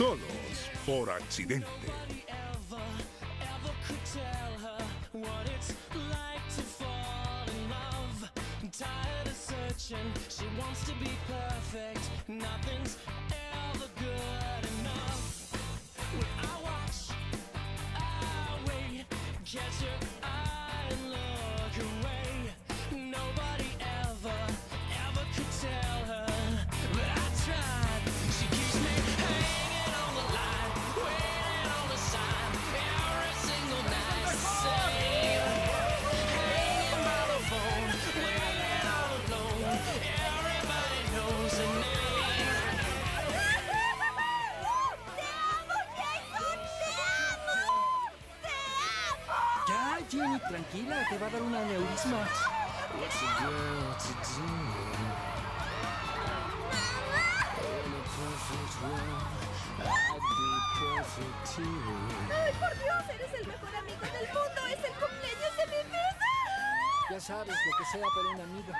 solos por accidente. Sea por un amigo.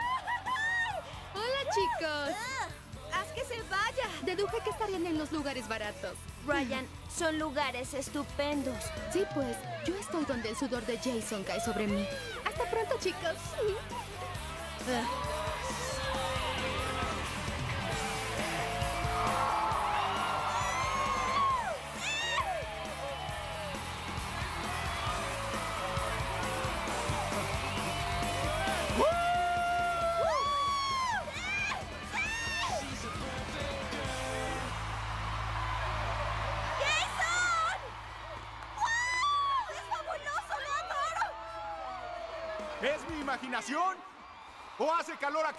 Hola, chicos. ¡Haz que se vaya! Deduje que estarían en los lugares baratos. Ryan, son lugares estupendos. Sí, pues, yo estoy donde el sudor de Jason cae sobre mí. Hasta pronto, chicos. ¡Jason!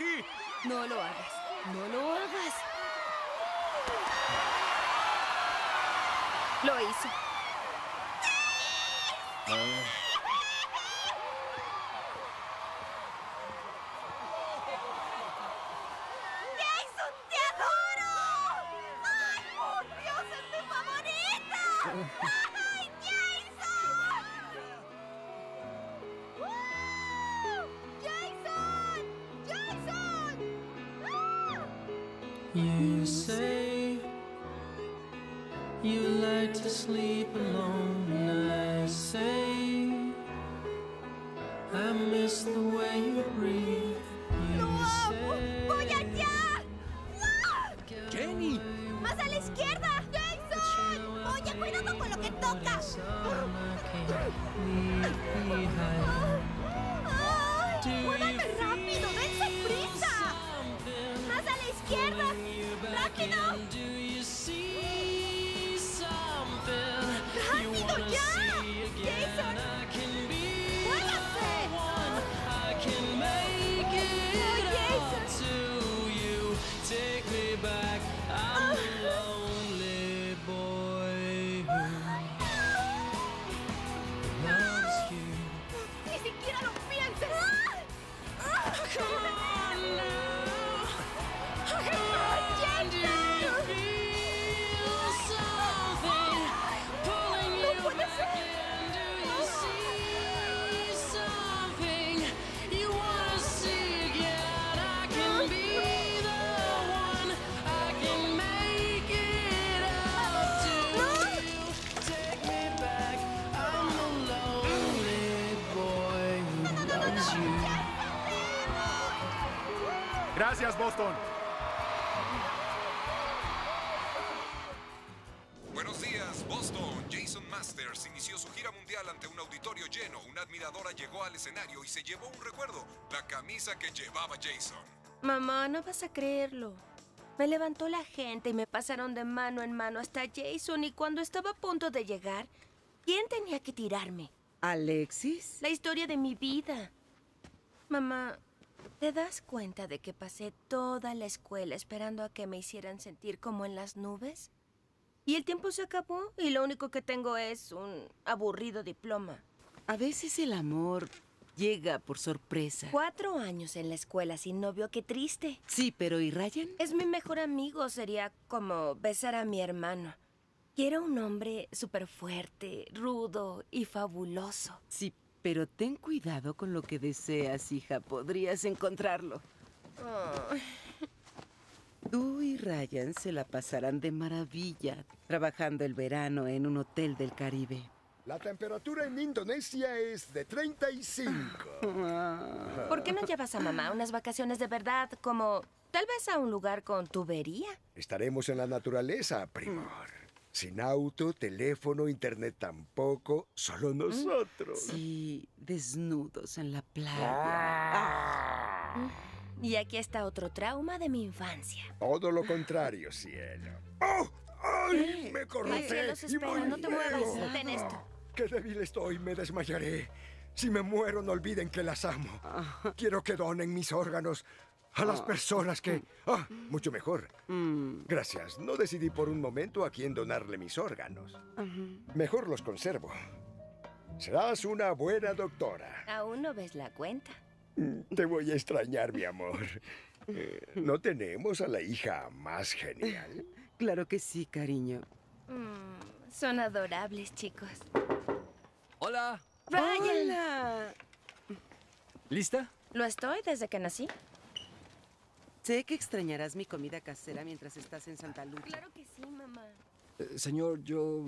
Aquí? No lo hagas. You say you like to sleep alone, I say Gracias, Boston. Buenos días, Boston. Jason Masters inició su gira mundial ante un auditorio lleno. Una admiradora llegó al escenario y se llevó un recuerdo, la camisa que llevaba Jason. Mamá, no vas a creerlo. Me levantó la gente y me pasaron de mano en mano hasta Jason y cuando estaba a punto de llegar, ¿quién tenía que tirarme? ¿Alexis? La historia de mi vida. Mamá, ¿te das cuenta de que pasé toda la escuela esperando a que me hicieran sentir como en las nubes? Y el tiempo se acabó y lo único que tengo es un aburrido diploma. A veces el amor llega por sorpresa. Cuatro años en la escuela sin novio, qué triste. Sí, pero ¿y Ryan? Es mi mejor amigo, sería como besar a mi hermano. Quiero un hombre súper fuerte, rudo y fabuloso. Sí, pero ten cuidado con lo que deseas, hija. Podrías encontrarlo. Tú y Ryan se la pasarán de maravilla trabajando el verano en un hotel del Caribe. La temperatura en Indonesia es de 35. ¿Por qué no llevas a mamá a unas vacaciones de verdad, como tal vez a un lugar con tubería? Estaremos en la naturaleza, primor. Sin auto, teléfono, internet tampoco, solo nosotros. Sí, desnudos en la playa. Y aquí está otro trauma de mi infancia. Todo lo contrario, cielo. ¡Oh! ¡Ay! Me El corroté espera, no te muevas. Ten esto. ¡Qué débil estoy! Me desmayaré. Si me muero, no olviden que las amo. Quiero que donen mis órganos a las personas que... Ah, mucho mejor. Gracias. No decidí por un momento a quién donarle mis órganos. Mejor los conservo. Serás una buena doctora. Aún no ves la cuenta. Te voy a extrañar, mi amor. Eh, ¿No tenemos a la hija más genial? Claro que sí, cariño. Mm, son adorables, chicos. Hola, Ryan, Hola. ¿lista? lo estoy desde que nací. Sé que extrañarás mi comida casera mientras estás en Santa Lucha. Claro que sí, mamá. Eh, señor, yo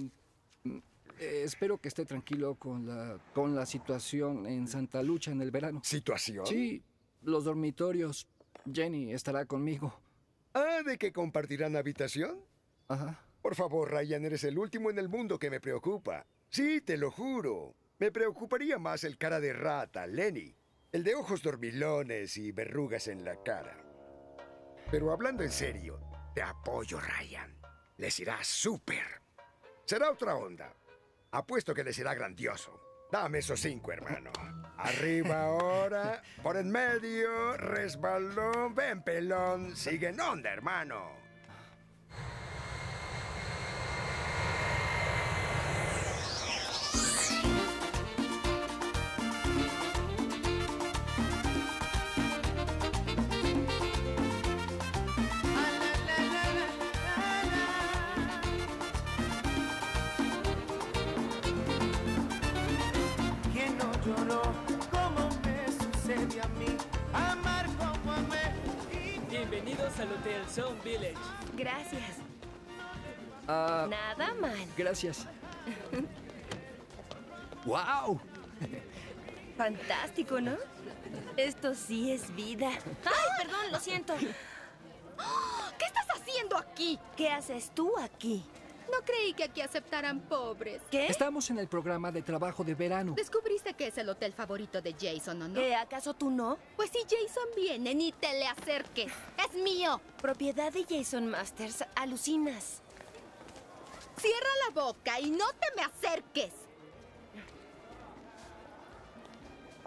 mm, eh, espero que esté tranquilo con la, con la situación en Santa Lucha en el verano. ¿Situación? Sí, los dormitorios. Jenny estará conmigo. Ah, ¿de que compartirán habitación? Ajá. Por favor, Ryan, eres el último en el mundo que me preocupa. Sí, te lo juro. Me preocuparía más el cara de rata, Lenny. El de ojos dormilones y verrugas en la cara. Pero hablando en serio, te apoyo, Ryan. Les irá súper. Será otra onda. Apuesto que les irá grandioso. Dame esos cinco, hermano. Arriba ahora, por en medio, resbalón, ven pelón, sigue en onda, hermano. A mí? Amar como amé. Bienvenidos al Hotel Sun Village. Gracias. Ah, Nada mal. gracias. ¡Wow! Fantástico, ¿no? Esto sí es vida. ¡Ay, perdón, lo siento! ¿Qué estás haciendo aquí? ¿Qué haces tú aquí? No creí que aquí aceptaran pobres. ¿Qué? Estamos en el programa de trabajo de verano. ¿Descubriste que es el hotel favorito de Jason o no? ¿Eh, ¿Acaso tú no? Pues si Jason viene, ni te le acerques. ¡Es mío! Propiedad de Jason Masters. Alucinas. Cierra la boca y no te me acerques.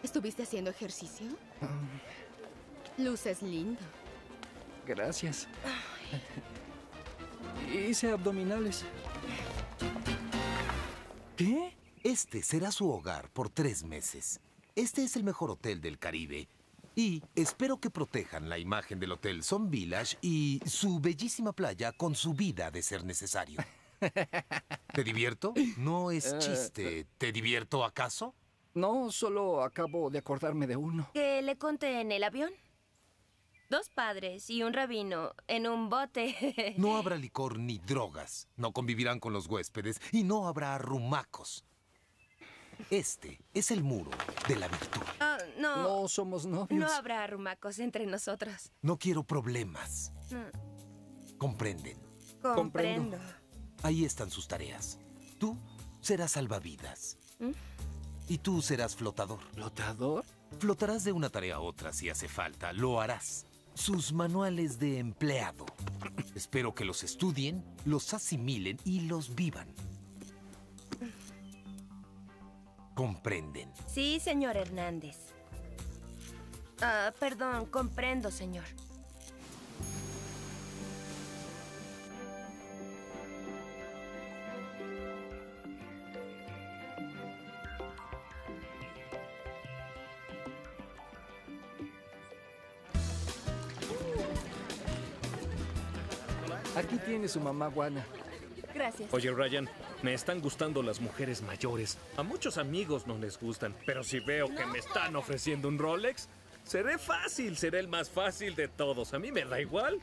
¿Estuviste haciendo ejercicio? Luces lindo. Gracias. Hice abdominales. ¿Qué? Este será su hogar por tres meses. Este es el mejor hotel del Caribe. Y espero que protejan la imagen del Hotel Sun Village y su bellísima playa con su vida de ser necesario. ¿Te divierto? No es Eh, chiste. ¿Te divierto acaso? No, solo acabo de acordarme de uno. ¿Que le conté en el avión? Dos padres y un rabino en un bote. No habrá licor ni drogas. No convivirán con los huéspedes y no habrá arrumacos. Este es el muro de la virtud. Ah, no. No somos novios. No habrá arrumacos entre nosotros. No quiero problemas. Comprenden. Comprendo. Ahí están sus tareas. Tú serás salvavidas. ¿Mm? Y tú serás flotador. ¿Flotador? Flotarás de una tarea a otra si hace falta. Lo harás. Sus manuales de empleado. Espero que los estudien, los asimilen y los vivan. Comprenden. Sí, señor Hernández. Ah, perdón, comprendo, señor. Tiene su mamá Juana. Gracias. Oye, Ryan, me están gustando las mujeres mayores. A muchos amigos no les gustan, pero si veo que me están ofreciendo un Rolex, seré fácil, seré el más fácil de todos. A mí me da igual.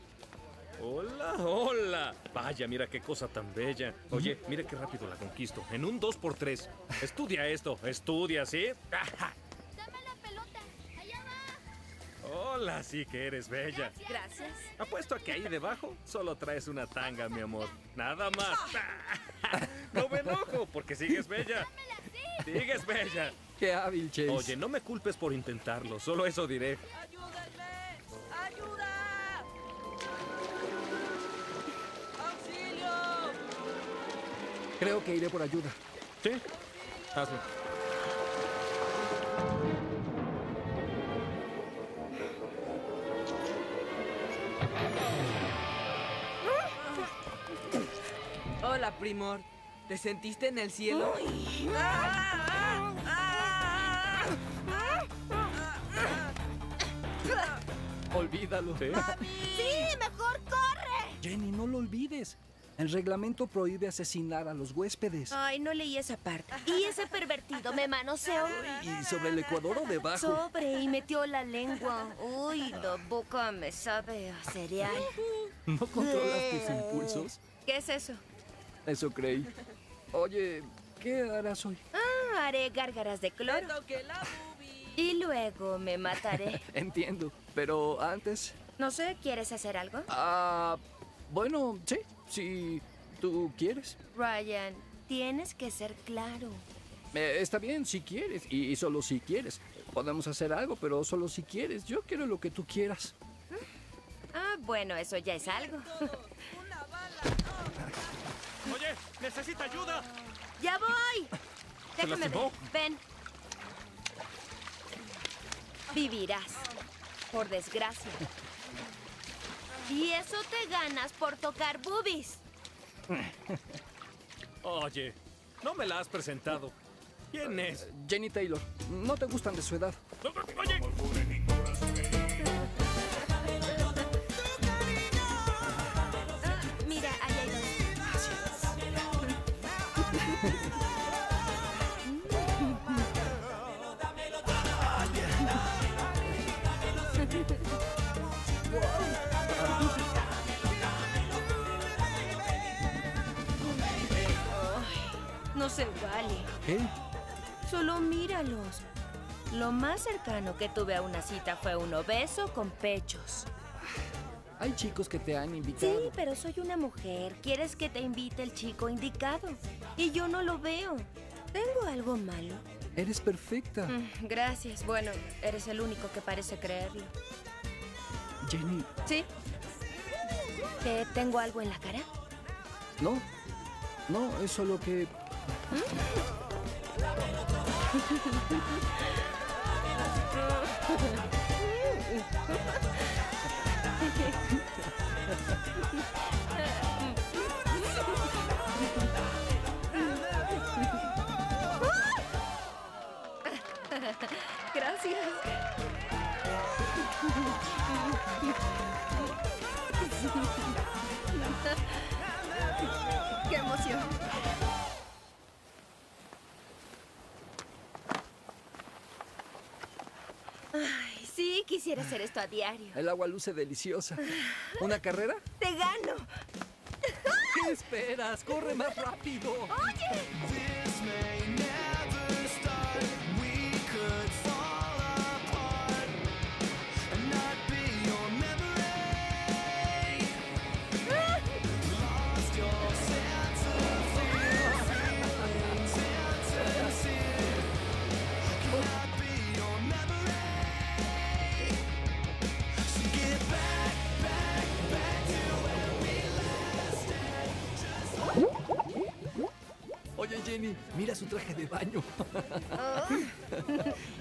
Hola, hola. Vaya, mira qué cosa tan bella. Oye, mira qué rápido la conquisto. En un 2x3. Estudia esto, estudia, ¿sí? Hola, sí que eres bella. Gracias. Apuesto a que ahí debajo solo traes una tanga, mi amor. Nada más. No me enojo, porque sigues bella. Sigues bella. Qué hábil, Chase. Oye, no me culpes por intentarlo, solo eso diré. ¡Ayúdenme! ¡Ayuda! ¡Auxilio! Creo que iré por ayuda. Sí, hazlo. Hola, Primor. ¿Te sentiste en el cielo? Olvídalo. ¡Sí, mejor corre! Jenny, no lo olvides. El reglamento prohíbe asesinar a los huéspedes. Ay, no leí esa parte. Y ese pervertido me manoseó. ¿Y sobre el ecuador o debajo? Sobre y metió la lengua. Uy, la boca me sabe a cereal. ¿No controlas tus impulsos? ¿Qué es eso? Eso creí. Oye, ¿qué harás hoy? Ah, haré gárgaras de cloro. Y luego me mataré. Entiendo, pero antes... No sé, ¿quieres hacer algo? Ah, bueno, sí, si tú quieres. Ryan, tienes que ser claro. Eh, está bien, si quieres, y, y solo si quieres. Podemos hacer algo, pero solo si quieres. Yo quiero lo que tú quieras. Ah, bueno, eso ya es algo. Oye, necesita ayuda. ¡Ya voy! ¿Se Déjame ver. Ven. Vivirás. Por desgracia. Y eso te ganas por tocar boobies. Oye, no me la has presentado. ¿Quién es? Jenny Taylor. ¿No te gustan de su edad? Oye. Se vale. ¿Qué? Solo míralos. Lo más cercano que tuve a una cita fue un obeso con pechos. Hay chicos que te han invitado. Sí, pero soy una mujer. Quieres que te invite el chico indicado. Y yo no lo veo. ¿Tengo algo malo? Eres perfecta. Mm, Gracias. Bueno, eres el único que parece creerlo. Jenny, ¿Sí? ¿Que tengo algo en la cara? no. No, es solo que... Gracias. ¡Qué emoción! Ay, sí, quisiera hacer esto a diario. El agua luce deliciosa. ¿Una carrera? ¡Te gano! ¿Qué esperas? ¡Corre más rápido! Oye, Mira su traje de baño. Oh.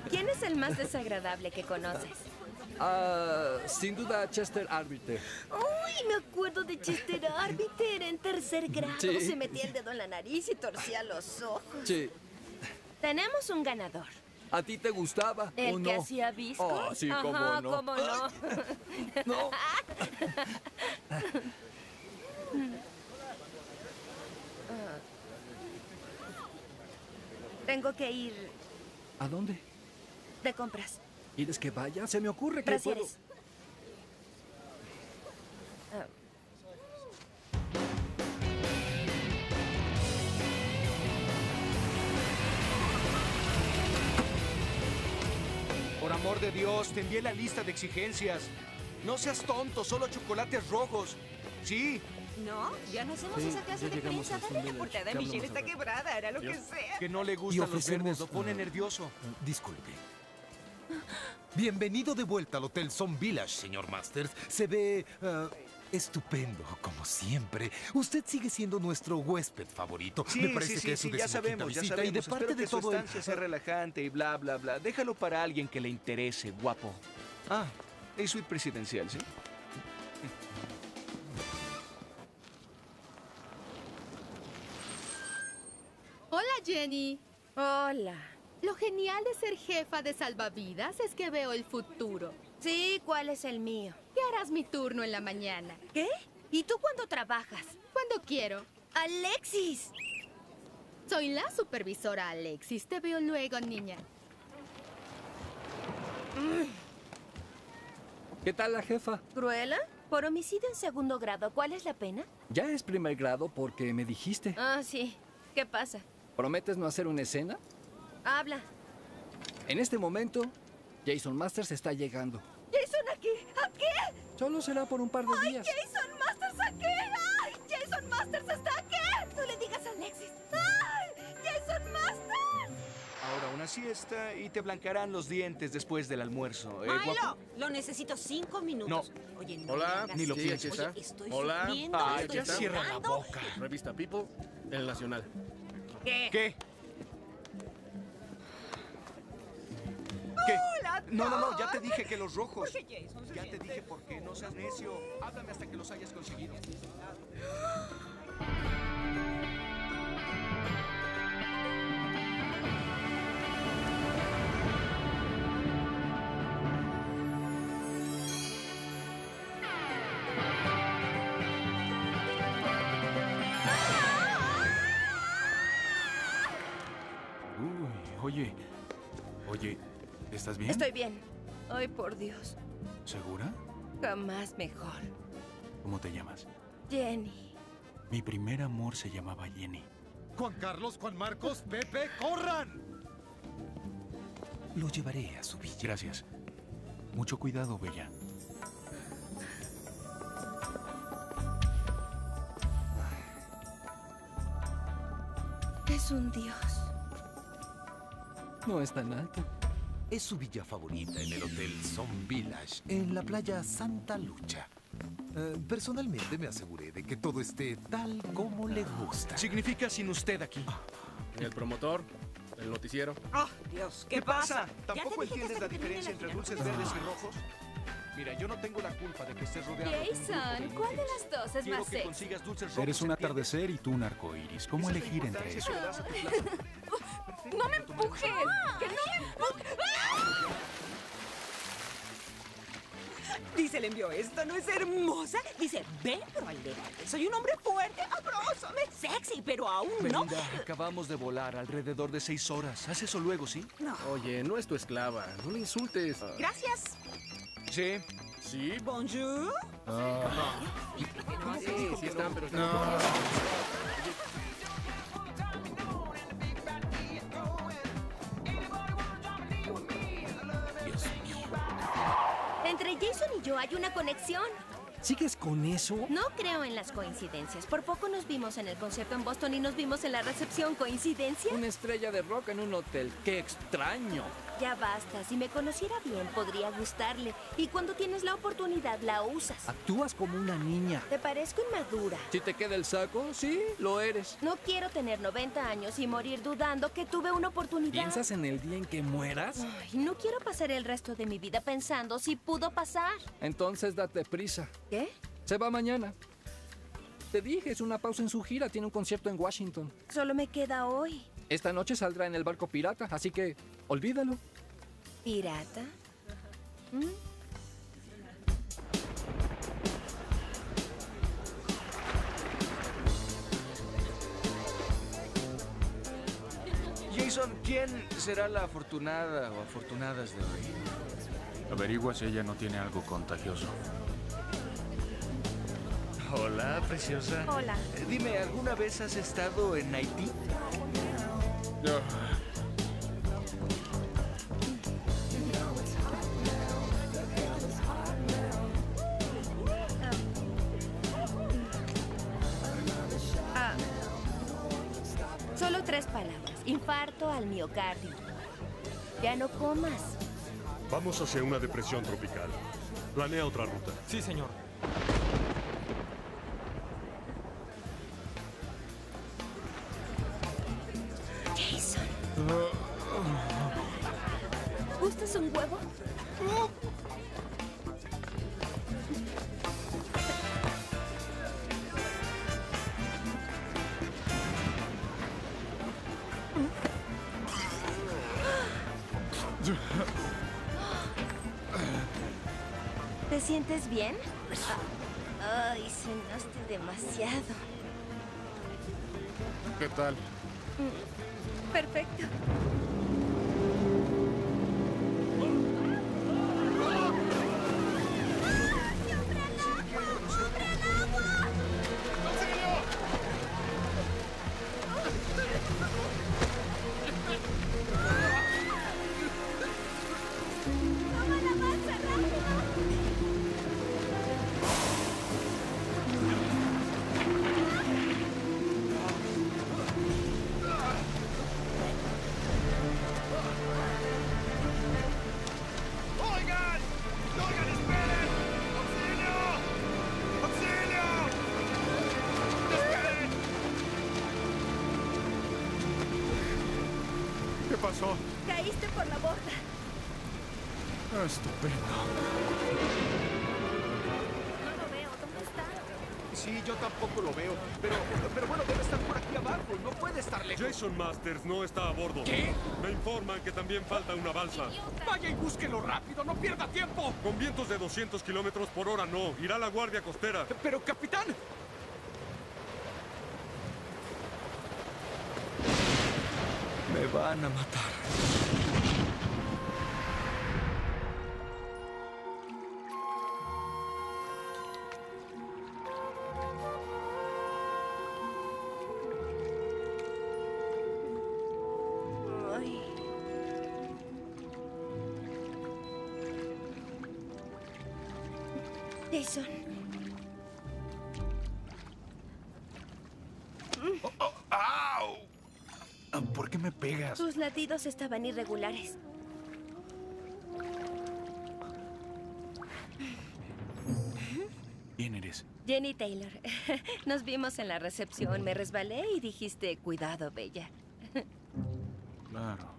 ¿Quién es el más desagradable que conoces? Ah, sin duda, Chester Arbiter. Uy, me acuerdo de Chester Arbiter en tercer grado. Sí. Se metía el dedo en la nariz y torcía los ojos. Sí. Tenemos un ganador. ¿A ti te gustaba ¿El o no? que hacía visco? Oh, sí, cómo Ajá, no. cómo no. No. Ah. Tengo que ir... ¿A dónde? De compras. ¿Quieres que vaya? Se me ocurre que Prefieres. puedo... Por amor de Dios, te envié la lista de exigencias. No seas tonto, solo chocolates rojos. Sí, no, ya no hacemos Sí, esa clase de prensa. al Dale la portada. Hablamos Michelle está quebrada, hará lo que sea. Que no le Y gustan los verdes, lo pone nervioso. Disculpe. Bienvenido de vuelta al Hotel Sun Village, señor Masters. Se ve ah, estupendo, como siempre. Usted sigue siendo nuestro huésped favorito. Sí, Me parece sí, sí, que es su sí, ya sabemos, ya sabemos. y de parte Espero de su todo el... sea relajante y bla, bla, bla. Déjalo para alguien que le interese, guapo. Ah, es suite presidencial, ¿sí? Hola, Jenny. Hola. Lo genial de ser jefa de salvavidas es que veo el futuro. Sí, ¿cuál es el mío? ¿Qué harás mi turno en la mañana? ¿Qué? ¿Y tú cuándo trabajas? Cuando quiero. ¡Alexis! Soy la supervisora Alexis. Te veo luego, niña. ¿Qué tal la jefa? ¿Cruela? Por homicidio en segundo grado, ¿cuál es la pena? Ya es primer grado porque me dijiste. Ah, sí. ¿Qué pasa? ¿Prometes no hacer una escena? Habla. En este momento, Jason Masters está llegando. Jason aquí. ¿A qué? Solo será por un par de ¡Ay, días. Jason Masters aquí! ¡Ay, Jason Masters está aquí! No le digas a Alexis. ¡Ay, Jason Masters! Ahora una siesta y te blancarán los dientes después del almuerzo. ¿eh, Milo, guapo? lo necesito cinco minutos. Oye, no Hola, me hagas ni lo pienses. Oye, estoy Hola. Ay, estoy ¿qué tal? sudando. Revista People, El Nacional. ¿Qué? ¿Qué? ¿Qué? No, no, no, ya te dije que los rojos. Ya te dije por qué, no seas necio. Háblame hasta que los hayas conseguido. oye. Oye, ¿estás bien? Estoy bien. Ay, por Dios. ¿Segura? Jamás mejor. ¿Cómo te llamas? Jenny. Mi primer amor se llamaba Jenny. Juan Carlos, Juan Marcos, Pepe, corran. Lo llevaré a su villa. Gracias. Mucho cuidado, Bella. Es un dios. No es tan alto. Es su villa favorita en el Hotel Sun Village, en la playa Santa Lucha. Eh, personalmente me aseguré de que todo esté tal como le gusta. Significa sin usted aquí. El promotor, el noticiero. ¡Oh, Dios! ¿Qué, ¿Qué pasa? ¿Tampoco entiendes la diferencia entre dulces verdes y rojos? Mira, yo no tengo la culpa de que estés rodeado Jason, ¿cuál de las dos es Quiero más que consigas dulces rojos. Eres un atardecer y tú un arco iris. ¿Cómo elegir entre eso? ¡No me empujes! ¡Que no me empujes! Dice, le envió esto, ¿no es hermosa? Dice, ven, pero alégrate. Soy un hombre fuerte, amoroso, me sexy, pero aún no. Belinda, acabamos de volar alrededor de seis horas. Haz eso luego, ¿sí? No. Oye, no es tu esclava. No le insultes. Gracias. Sí. Sí. Bonjour. Sí, sí están, pero... Entre y yo hay una conexión. ¿Sigues con eso? No creo en las coincidencias. Por poco nos vimos en el concierto en Boston y nos vimos en la recepción. ¿Coincidencia? Una estrella de rock en un hotel. ¡Qué extraño! Ya basta. Si me conociera bien, podría gustarle. Y cuando tienes la oportunidad, la usas. Actúas como una niña. Te parezco inmadura. Si te queda el saco, sí, lo eres. No quiero tener 90 años y morir dudando que tuve una oportunidad. ¿Piensas en el día en que mueras? Ay, no quiero pasar el resto de mi vida pensando si pudo pasar. Entonces date prisa. ¿Qué? Se va mañana. Te dije, es una pausa en su gira. Tiene un concierto en Washington. Solo me queda hoy. Esta noche saldrá en el barco pirata, así que olvídalo. ¿Pirata? ¿Mm? Jason, ¿quién será la afortunada o afortunadas de hoy? Averigua si ella no tiene algo contagioso. Hola, preciosa. Hola. Eh, Dime, ¿alguna vez has estado en Haití? Ah. Solo tres palabras. Infarto al miocardio. Ya no comas. Vamos hacia una depresión tropical. Planea otra ruta. Sí, señor. ¿Te sientes bien? Ah, Ay, cenaste demasiado. ¿Qué tal? Mm, Perfecto. Estupendo. No lo veo. ¿Dónde está? Sí, yo tampoco lo veo. Pero, pero bueno, debe estar por aquí abajo. No puede estar lejos. Jason Masters no está a bordo. ¿Qué? Me informan que también falta una balsa. Vaya y búsquelo rápido, no pierda tiempo. Con vientos de 200 kilómetros por hora no. Irá la guardia costera. Pero, capitán. Me van a matar. Latidos estaban irregulares. ¿Quién eres? Jenny Taylor. Nos vimos en la recepción. Me resbalé y dijiste, cuidado, Bella. Claro.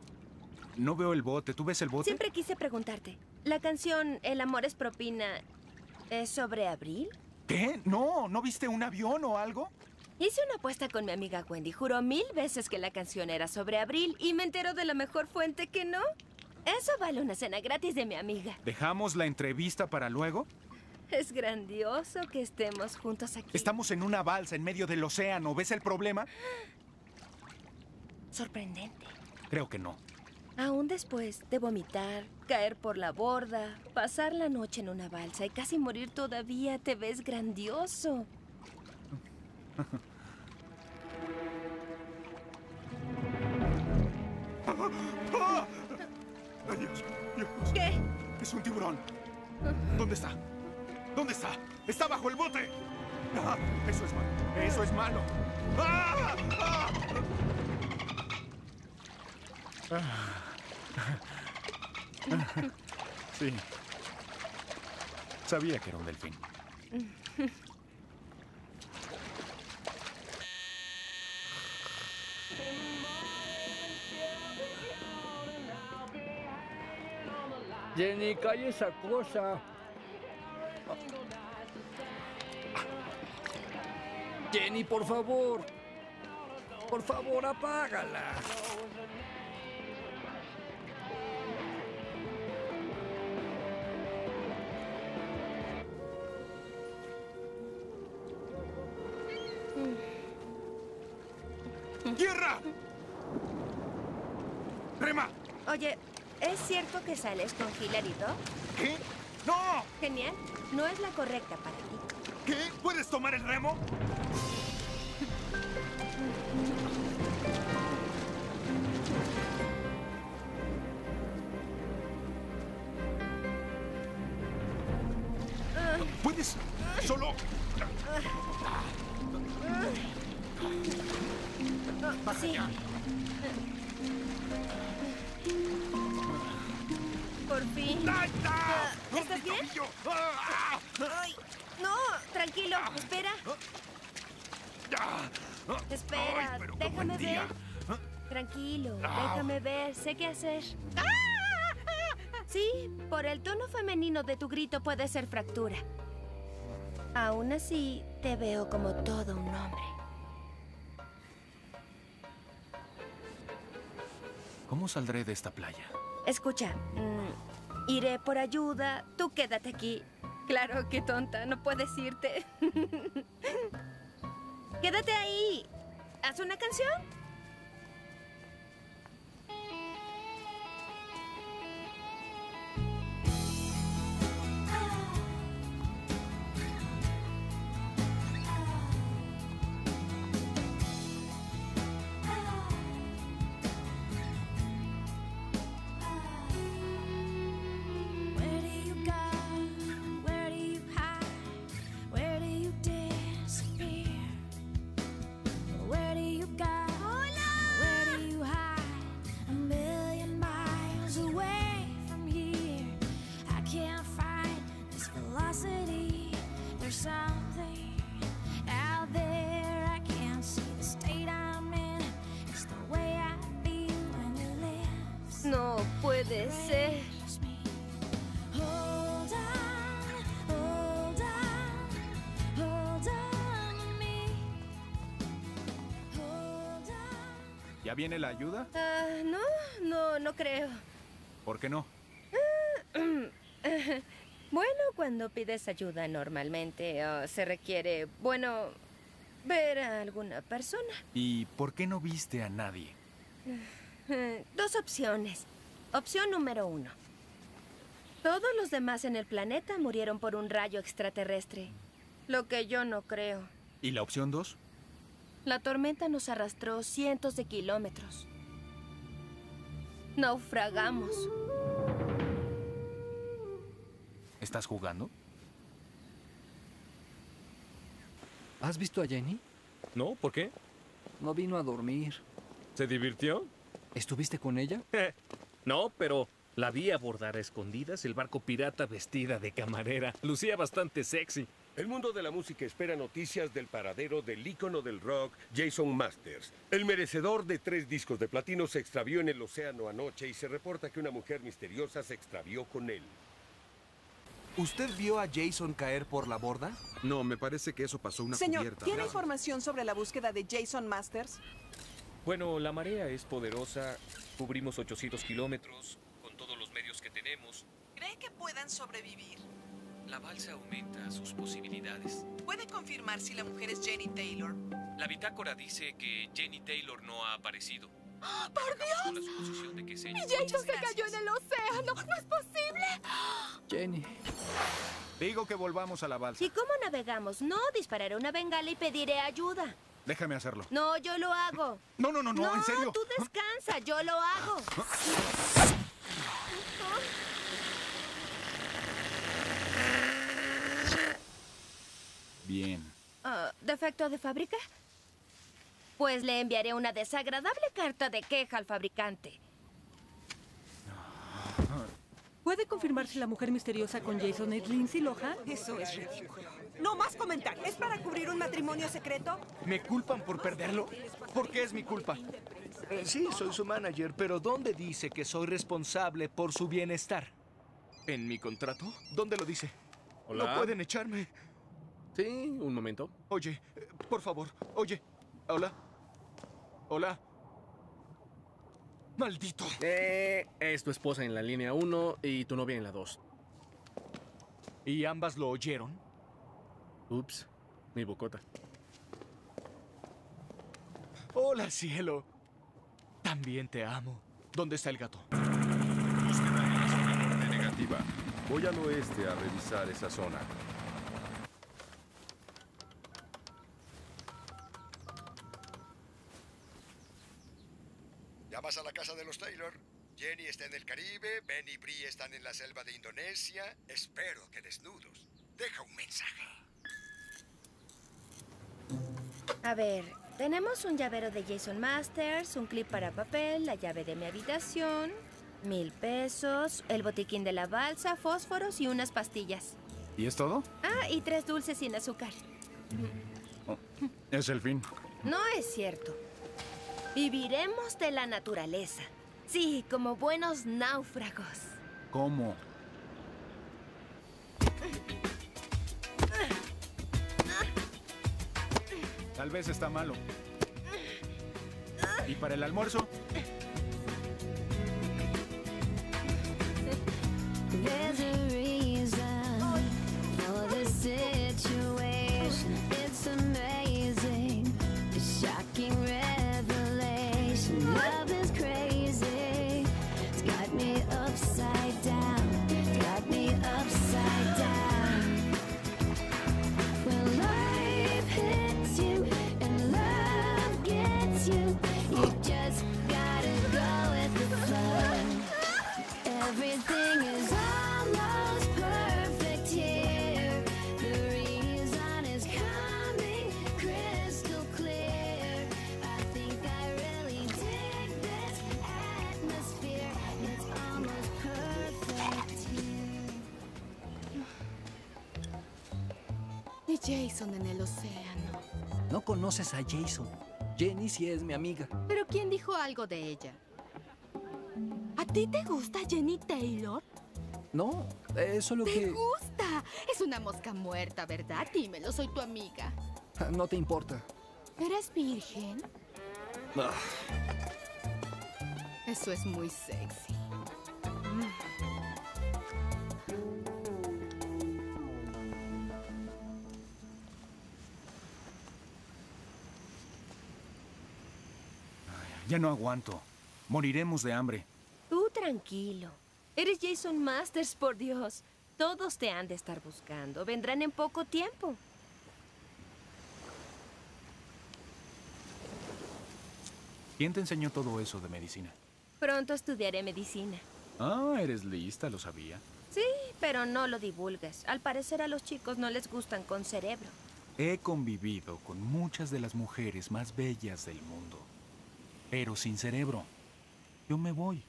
No veo el bote. ¿Tú ves el bote? Siempre quise preguntarte. ¿La canción El amor es propina es sobre abril? ¿Qué? No, ¿no viste un avión o algo? Hice una apuesta con mi amiga Wendy. Juró mil veces que la canción era sobre abril y me entero de la mejor fuente que no. Eso vale una cena gratis de mi amiga. ¿Dejamos la entrevista para luego? Es grandioso que estemos juntos aquí. Estamos en una balsa en medio del océano. ¿Ves el problema? Sorprendente. Creo que no. Aún después de vomitar, caer por la borda, pasar la noche en una balsa y casi morir todavía, te ves grandioso. ¡Ay, Dios! Dios. ¿Qué? Es un tiburón. ¿Dónde está? ¿Dónde está? ¡Está bajo el bote! Ah, eso es malo. Eso es malo. Ah. Sí. Sabía que era un delfín. Jenny, calla esa cosa. Jenny, por favor. Por favor, apágala. ¡Tierra! ¡Rema! Oye, ¿es cierto que sales con Hilary Duff? ¿Qué? ¡No! Genial. No es la correcta para ti. ¿Qué? ¿Puedes tomar el remo? ¿Puedes? Solo... Oh, sí. Por fin. Ah, ¿Estás bien? Ay, no, tranquilo, espera. Espera, déjame ver. Tranquilo, déjame ver, sé qué hacer. Sí, por el tono femenino de tu grito puede ser fractura. Aún así, te veo como todo un hombre. ¿Cómo saldré de esta playa? Escucha, mm, iré por ayuda, tú quédate aquí. Claro, qué tonta, no puedes irte. quédate ahí. ¿Haz una canción? Hold on. ¿Ya viene la ayuda? Ah, no, no, no creo. ¿Por qué no? Bueno, cuando pides ayuda normalmente ah, se requiere, bueno, ver a alguna persona. ¿Y por qué no viste a nadie? Dos opciones. Opción número uno. Todos los demás en el planeta murieron por un rayo extraterrestre. Lo que yo no creo. ¿Y la opción dos? La tormenta nos arrastró cientos de kilómetros. Naufragamos. ¿Estás jugando? ¿Has visto a Jenny? No, ¿por qué? No vino a dormir. ¿Se divirtió? ¿Estuviste con ella? no, pero la vi abordar a escondidas el barco pirata vestida de camarera. Lucía bastante sexy. El mundo de la música espera noticias del paradero del ícono del rock, Jason Masters. El merecedor de tres discos de platino se extravió en el océano anoche y se reporta que una mujer misteriosa se extravió con él. ¿Usted vio a Jason caer por la borda? No, me parece que eso pasó una Señor, cubierta. ¿tiene información sobre la búsqueda de Jason Masters? Bueno, la marea es poderosa. Cubrimos 800 kilómetros con todos los medios que tenemos. ¿Cree que puedan sobrevivir? La balsa aumenta sus posibilidades. ¿Puede confirmar si la mujer es Jenny Taylor? La bitácora dice que Jenny Taylor no ha aparecido. ¡Por Con la suposición de que es ella. ¡Mi Jason se cayó en el océano! ¡No es posible! Jenny. Digo que volvamos a la balsa. ¿Y cómo navegamos? No, dispararé una bengala y pediré ayuda. Déjame hacerlo. No, yo lo hago. No, no, no, no, en serio. tú descansa, yo lo hago. Bien. Ah, ¿Defecto de fábrica? Pues le enviaré una desagradable carta de queja al fabricante. ¿Puede confirmar si la mujer misteriosa con Jason es Lindsay Lohan? Eso es ridículo. No más comentarios. ¿Es para cubrir un matrimonio secreto? ¿Me culpan por perderlo? ¿Por qué es mi culpa? Eh, sí, soy su manager, pero ¿dónde dice que soy responsable por su bienestar? ¿En mi contrato? ¿Dónde lo dice? Hola. No pueden echarme. Sí, un momento. Oye, eh, por favor, oye. Hola. Hola. Maldito. Eh, es tu esposa en la línea 1 y tu novia en la 2. ¿Y ambas lo oyeron? Ups, mi bocota. Hola, cielo. También te amo. ¿Dónde está el gato? Búsqueda en la zona norte negativa. Voy al oeste a revisar esa zona. ¿Llamas a la casa de los Taylor? Jenny está en el Caribe, Ben y Bree están en la selva de Indonesia. Espero que desnudos. Deja un mensaje. A ver, Tenemos un llavero de Jason Masters, un clip para papel, la llave de mi habitación, mil pesos, el botiquín de la balsa, fósforos y unas pastillas. ¿Y es todo? Ah, y tres dulces sin azúcar. Es el fin. No es cierto. Viviremos de la naturaleza. Sí, como buenos náufragos. ¿Cómo? Tal vez está malo. ¿Y para el almuerzo? There's a reason for the situation. Jason en el océano. No conoces a Jason. Jenny sí es mi amiga. ¿Pero quién dijo algo de ella? ¿A ti te gusta Jenny Taylor? No, es solo ¡Te que... gusta! Es una mosca muerta, ¿verdad? Dímelo, soy tu amiga. No te importa. ¿Eres virgen? Ah, Eso es muy sexy. Ya no aguanto. Moriremos de hambre. Tú tranquilo. Eres Jason Masters, por Dios. Todos te han de estar buscando. Vendrán en poco tiempo. ¿Quién te enseñó todo eso de medicina? Pronto estudiaré medicina. Ah, eres lista, lo sabía. Sí, pero no lo divulgues. Al parecer a los chicos no les gustan con cerebro. He convivido con muchas de las mujeres más bellas del mundo, pero sin cerebro. Yo me voy.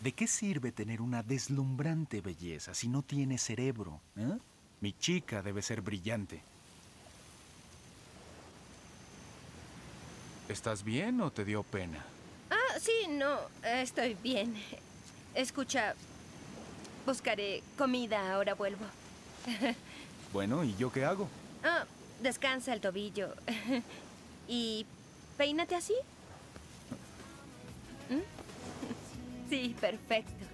¿De qué sirve tener una deslumbrante belleza si no tiene cerebro? eh? Mi chica debe ser brillante. ¿Estás bien o te dio pena? Ah, sí, no, estoy bien. Escucha, buscaré comida, ahora vuelvo. Bueno, ¿y yo qué hago? Ah, descansa el tobillo. y peínate así. ¿Mm? Sí, perfecto.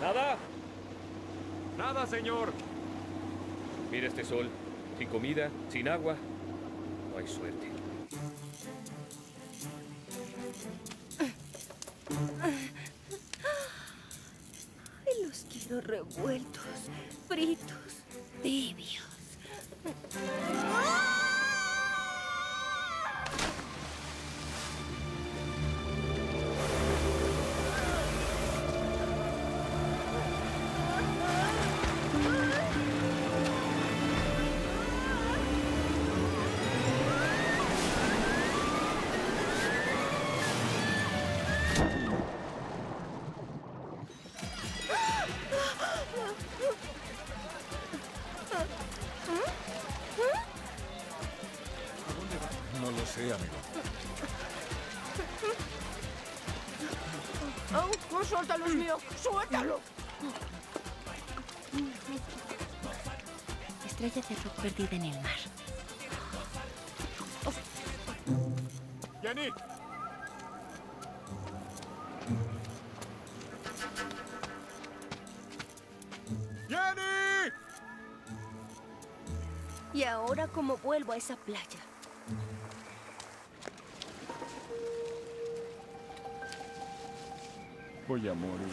¿Nada? Nada, señor. Mira este sol. Sin comida, sin agua. No hay suerte. Ay, los quiero revueltos, fritos, es mío! ¡Suéltalo! Estrella de rock perdida en el mar. ¡Jenny! ¡Jenny! ¿Y ahora cómo vuelvo a esa playa? Voy a morir.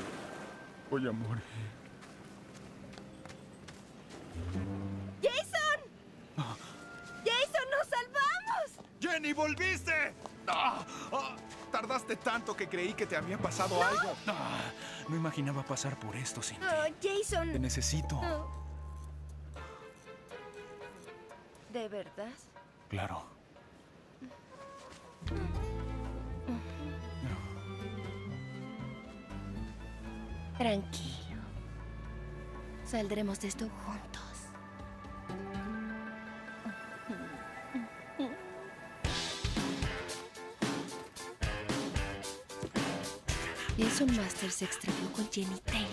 Voy a morir. ¡Jason! ¡Jason, nos salvamos! ¡Jenny, volviste! Ah, ah, tardaste tanto que creí que te había pasado algo. Ah, no imaginaba pasar por esto sin ti. Oh, Jason. Te necesito. Oh. ¿De verdad? Claro. Tranquilo. Saldremos de esto juntos. Jason Masters se extravió con Jenny Taylor.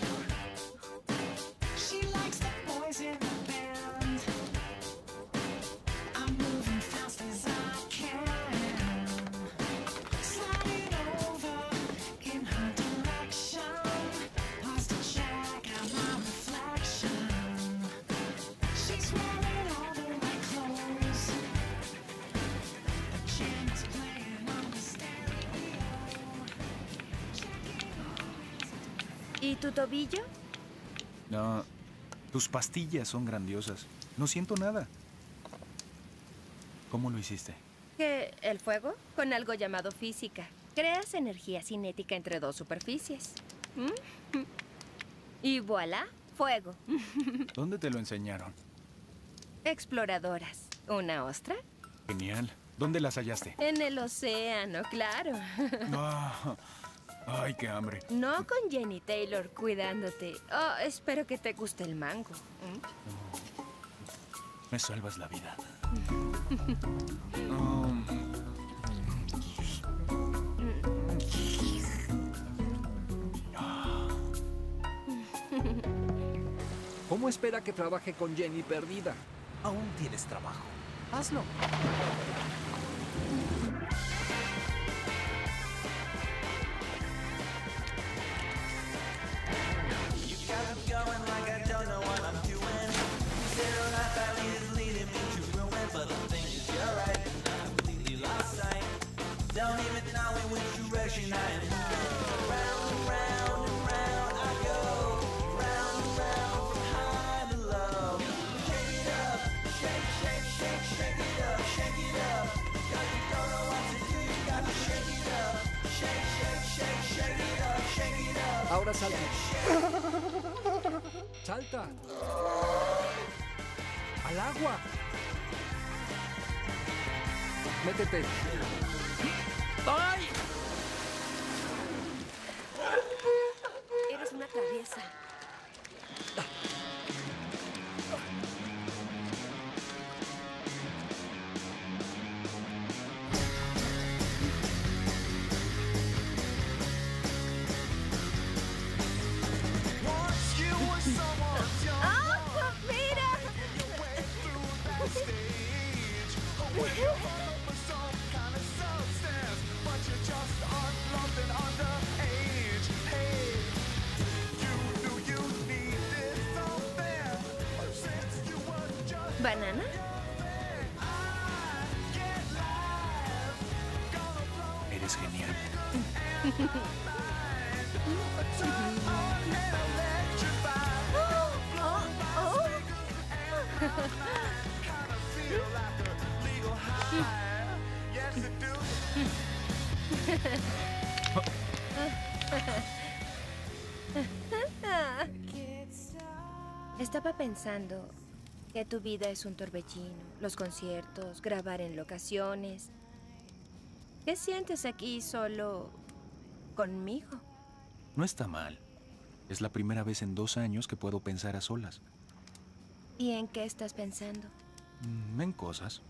Tobillo? No, tus pastillas son grandiosas. No siento nada. ¿Cómo lo hiciste? ¿Qué? ¿El fuego? Con algo llamado física. Creas energía cinética entre dos superficies. ¿Mm? Y voilà, fuego. ¿Dónde te lo enseñaron? Exploradoras. ¿Una ostra? Genial. ¿Dónde las hallaste? En el océano, claro. ay, qué hambre. No con Jenny Taylor cuidándote. Oh, espero que te guste el mango. ¿Mm? Me salvas la vida. Um, ¿Cómo espera que trabaje con Jenny perdida? Aún tienes trabajo. Hazlo. Don't even know in which direction I am moving. Round and round and round I go, round and round from high to low. Shake it up, shake, shake, shake, shake it up, shake it up. Cause you don't know what to do, you got to shake it up. Shake, shake, shake, shake it up, shake it up. Ahora salta. Salta. Al agua. Métete. Eres una traviesa. Pensando que tu vida es un torbellino, los conciertos, grabar en locaciones. ¿Qué sientes aquí solo conmigo? No está mal. Es la primera vez en dos años que puedo pensar a solas. ¿Y en qué estás pensando? Mm, En cosas.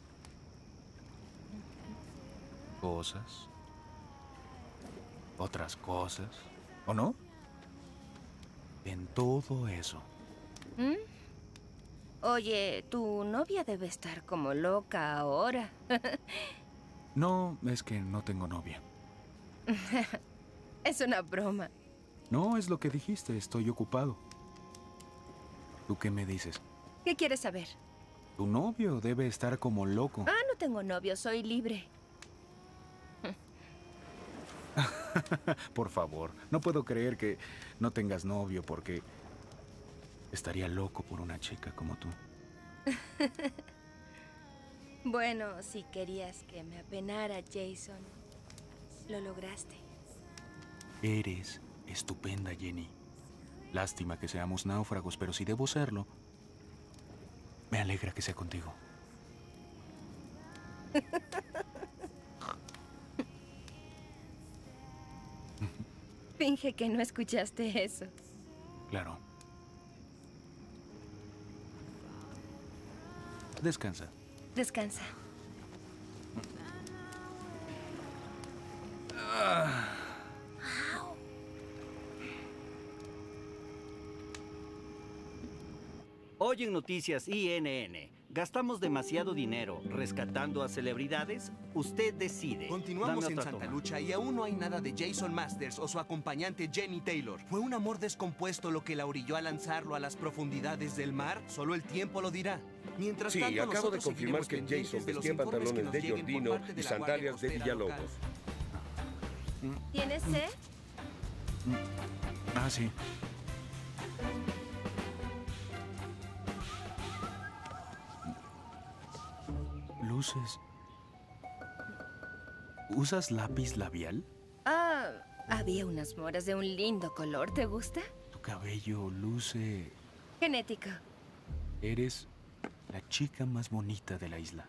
Cosas. Otras cosas. ¿O no? En todo eso. ¿Mm? Oye, tu novia debe estar como loca ahora. No, es que no tengo novia. es una broma. No, es lo que dijiste, estoy ocupado. ¿Tú qué me dices? ¿Qué quieres saber? Tu novio debe estar como loco. Ah, no tengo novio, soy libre. Por favor, no puedo creer que no tengas novio porque estaría loco por una chica como tú. Bueno, si querías que me apenara, Jason, Lo lograste. Eres estupenda, Jenny. Lástima que seamos náufragos, pero si debo serlo, me alegra que sea contigo. Finge que no escuchaste eso. Claro. Descansa. Descansa. Hoy en Noticias INN, ¿gastamos demasiado dinero rescatando a celebridades? Usted decide. Continuamos en Santa toma. Lucha y aún no hay nada de Jason Masters o su acompañante Jenny Taylor. ¿Fue un amor descompuesto lo que la orilló a lanzarlo a las profundidades del mar? Solo el tiempo lo dirá. Mientras Sí, tanto, acabo de confirmar que Jason vestía pantalones de Jordino y sandalias de Villalobos. ¿Tienes sed? Ah, sí. Luces. ¿Usas lápiz labial? Ah, había unas moras de un lindo color. ¿Te gusta? Tu cabello luce... Genético. Eres la chica más bonita de la isla.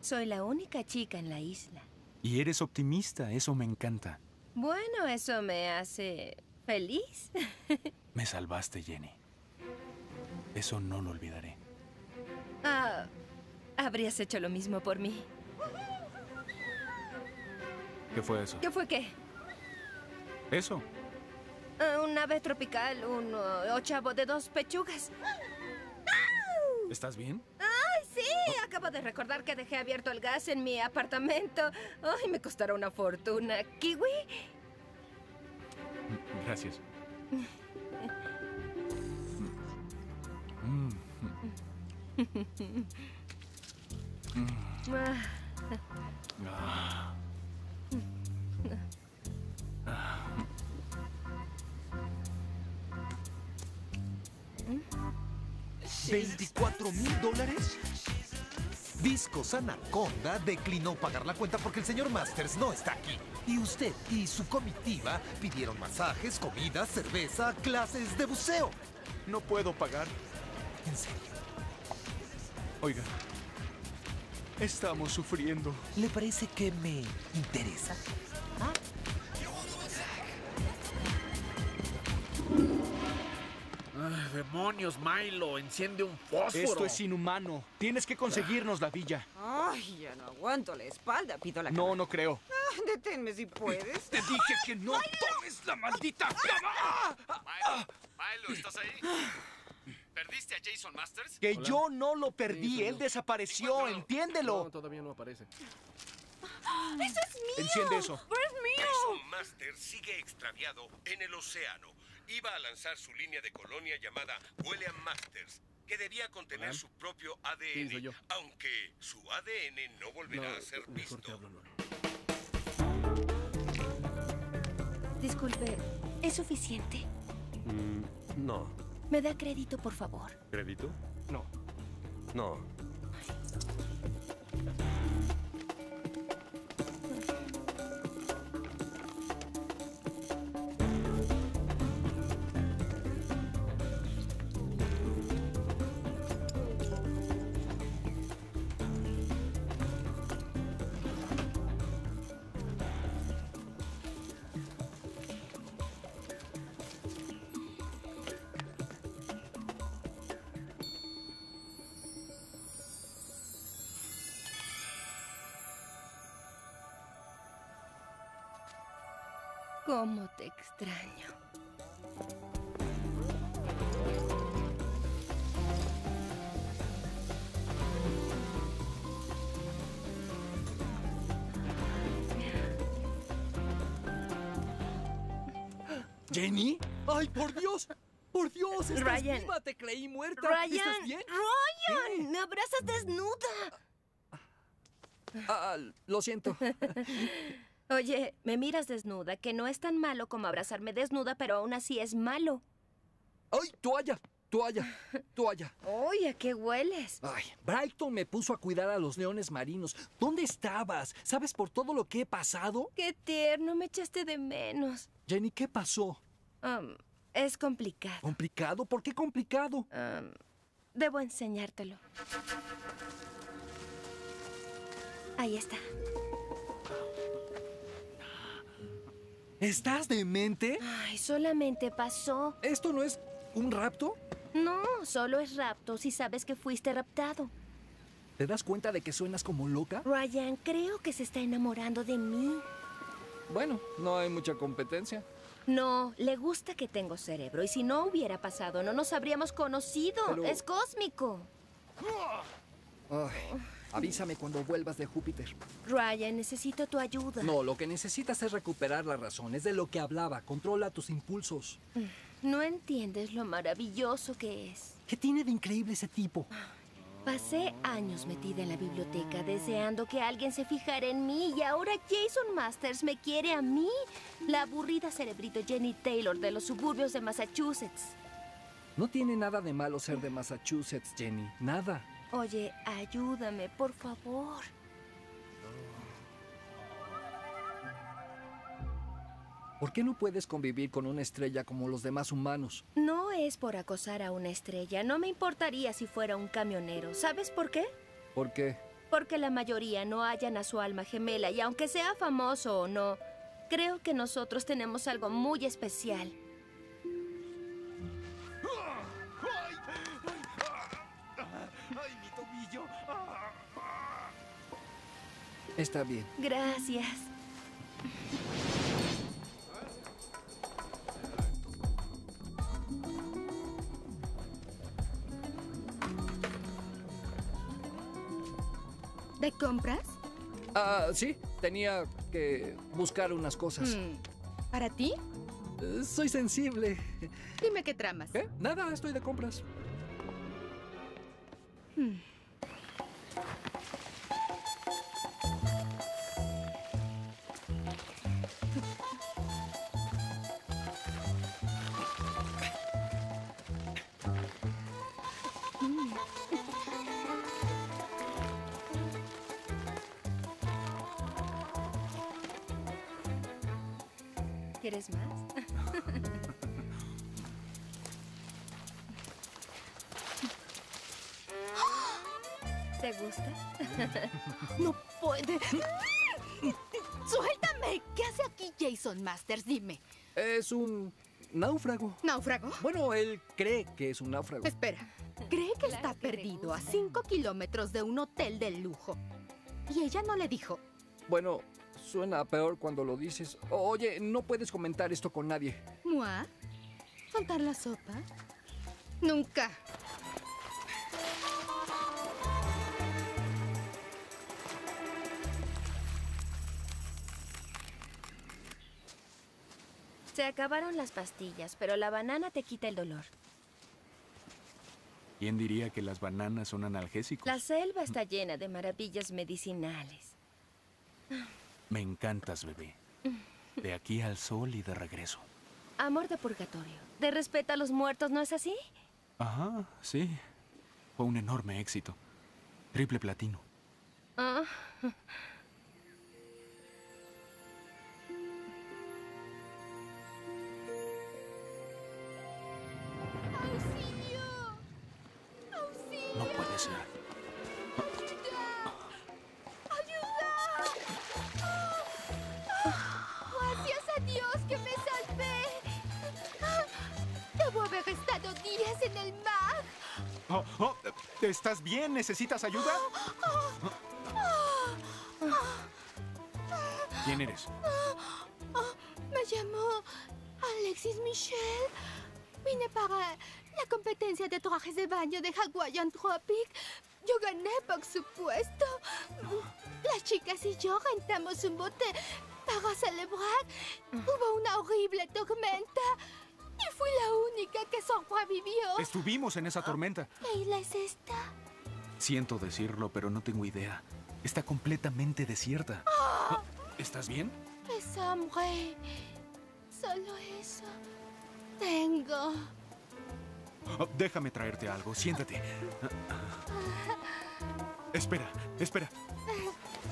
Soy la única chica en la isla. Y eres optimista, eso me encanta. Bueno, eso me hace feliz. Me salvaste, Jenny. Eso no lo olvidaré. Ah, habrías hecho lo mismo por mí. ¿Qué fue eso? ¿Qué fue qué? Eso. Ah, un ave tropical, un uh, ochavo de dos pechugas. ¿Estás bien? ¡Ay, sí! Acabo de recordar que dejé abierto el gas en mi apartamento. ¡Ay, me costará una fortuna! ¿Kiwi? Gracias. 24 mil dólares. Discos Anaconda declinó pagar la cuenta porque el señor Masters no está aquí. Y usted y su comitiva pidieron masajes, comida, cerveza, clases de buceo. No puedo pagar. En serio. Oiga, estamos sufriendo. ¿Le parece que me interesa? Demonios, Milo, enciende un fósforo. Esto es inhumano. Tienes que conseguirnos la villa. Ay, ya no aguanto la espalda. Pido la No, no creo. Ah, deténme si puedes. Te dije que no tomes la maldita cama. Milo, Milo, ¿estás ahí? ¿Perdiste a Jason Masters? Que yo no lo perdí. Él desapareció. Entiéndelo. No, todavía no aparece. ¡Eso es mío! Enciende eso. ¡Pero es mío! Jason Masters sigue extraviado en el océano. Iba a lanzar su línea de colonia llamada William Masters, que debía contener su propio ADN, aunque su ADN no volverá a ser visto. hablo, no. Disculpe, ¿es suficiente? Mm, no. ¿Me da crédito, por favor? ¿Crédito? No. No. ¿Cómo ¿Jenny? ¡Ay, por Dios! ¡Por Dios! ¡Estás Ryan. viva! ¡Te creí muerta! Ryan, ¿Estás bien? Ryan, me abrazas desnuda. Ah, lo siento. Oye, me miras desnuda, que no es tan malo como abrazarme desnuda, pero aún así es malo. ¡Ay, toalla! Toalla, toalla. ¿a qué hueles? Ay, Brighton me puso a cuidar a los leones marinos. ¿Dónde estabas? ¿Sabes por todo lo que he pasado? Qué tierno, me echaste de menos. Jenny, ¿qué pasó? Um, es complicado. ¿Complicado? ¿Por qué complicado? Um, debo enseñártelo. Ahí está. ¿Estás demente? Ay, solamente pasó. ¿Esto no es un rapto? No, solo es rapto si sabes que fuiste raptado. ¿Te das cuenta de que suenas como loca? Ryan, creo que se está enamorando de mí. Bueno, no hay mucha competencia. No, le gusta que tengo cerebro y si no hubiera pasado no nos habríamos conocido. Pero- Es cósmico. Ay, avísame cuando vuelvas de Júpiter. Ryan, necesito tu ayuda. No, lo que necesitas es recuperar la razón. Es de lo que hablaba. Controla tus impulsos. No entiendes lo maravilloso que es. ¿Qué tiene de increíble ese tipo? Pasé años metida en la biblioteca deseando que alguien se fijara en mí y ahora Jason Masters me quiere a mí, la aburrida cerebrito Jenny Taylor de los suburbios de Massachusetts. No tiene nada de malo ser de Massachusetts, Jenny. Nada. Oye, ayúdame, por favor. ¿Por qué no puedes convivir con una estrella como los demás humanos? No es por acosar a una estrella, no me importaría si fuera un camionero. ¿Sabes por qué? ¿Por qué? Porque la mayoría no hallan a su alma gemela y aunque sea famoso o no, creo que nosotros tenemos algo muy especial. ¡Ay, mi tobillo! Está bien. Gracias. ¿De compras? Ah, sí. Tenía que buscar unas cosas. Mm, ¿Para ti? Eh, Soy sensible. Dime qué tramas. ¿Qué? Nada, estoy de compras. Hmm. Gusta? No puede. ¡Suéltame! ¿Qué hace aquí Jason Masters? Dime. Es un náufrago. ¿Náufrago? Bueno, él cree que es un náufrago. Espera. Cree que está perdido a 5 kilómetros de un hotel de lujo. Y ella no le dijo. Bueno, suena peor cuando lo dices. Oye, no puedes comentar esto con nadie. ¿Mua? ¿Soltar la sopa? Nunca. Se acabaron las pastillas, pero la banana te quita el dolor. ¿Quién diría que las bananas son analgésicos? La selva está llena de maravillas medicinales. Me encantas, bebé. De aquí al sol y de regreso. Amor de purgatorio. De respeto a los muertos, ¿no es así? Ajá, sí. Fue un enorme éxito. Triple platino. Ah. ¿Estás bien? ¿Necesitas ayuda? ¿Quién eres? Me llamo Alexis Michel. Vine para la competencia de trajes de baño de Hawaiian Tropic. Yo gané, por supuesto. Las chicas y yo rentamos un bote para celebrar. Hubo una horrible tormenta y fui la única que sobrevivió. Estuvimos en esa tormenta. ¿Qué isla es esta? Siento decirlo, pero no tengo idea. Está completamente desierta. ¿Estás bien? es hambre. Solo eso tengo. Oh, déjame traerte algo. Siéntate. Espera, espera.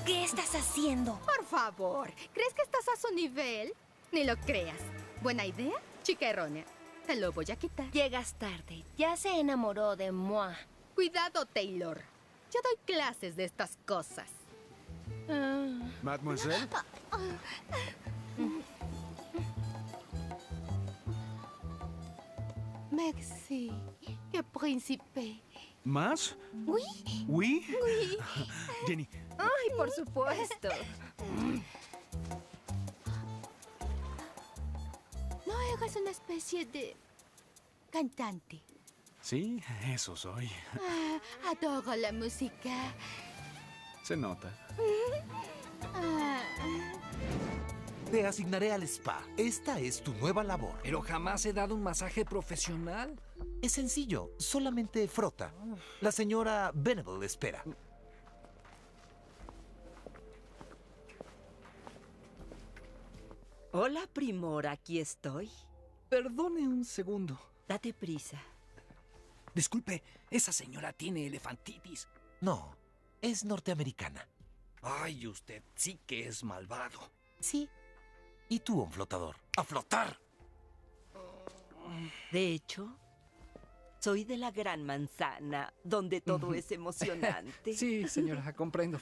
¿Qué estás haciendo? Por favor, ¿crees que estás a su nivel? Ni lo creas. ¿Buena idea? Chica errónea. Te lo voy a quitar. Llegas tarde. Ya se enamoró de moi. Cuidado, Taylor. Yo doy clases de estas cosas. Mademoiselle. Merci. ¡Qué príncipe! ¿Más? Oui. ¿Oui? Oui. Jenny, Ay, por supuesto. No eres una especie de cantante. Sí, eso soy. Ah, adoro la música. Se nota. Ah, Te asignaré al spa. Esta es tu nueva labor. Pero jamás he dado un masaje profesional. Es sencillo, solamente frota. La señora Venable espera. Hola, primor, aquí estoy. Perdone un segundo. Date prisa. Disculpe, esa señora tiene elefantitis. No, es norteamericana. Ay, usted sí que es malvado. Sí. ¿Y tú, un flotador? ¡A flotar! De hecho, soy de la gran manzana, donde todo es emocionante. Sí, señora, comprendo.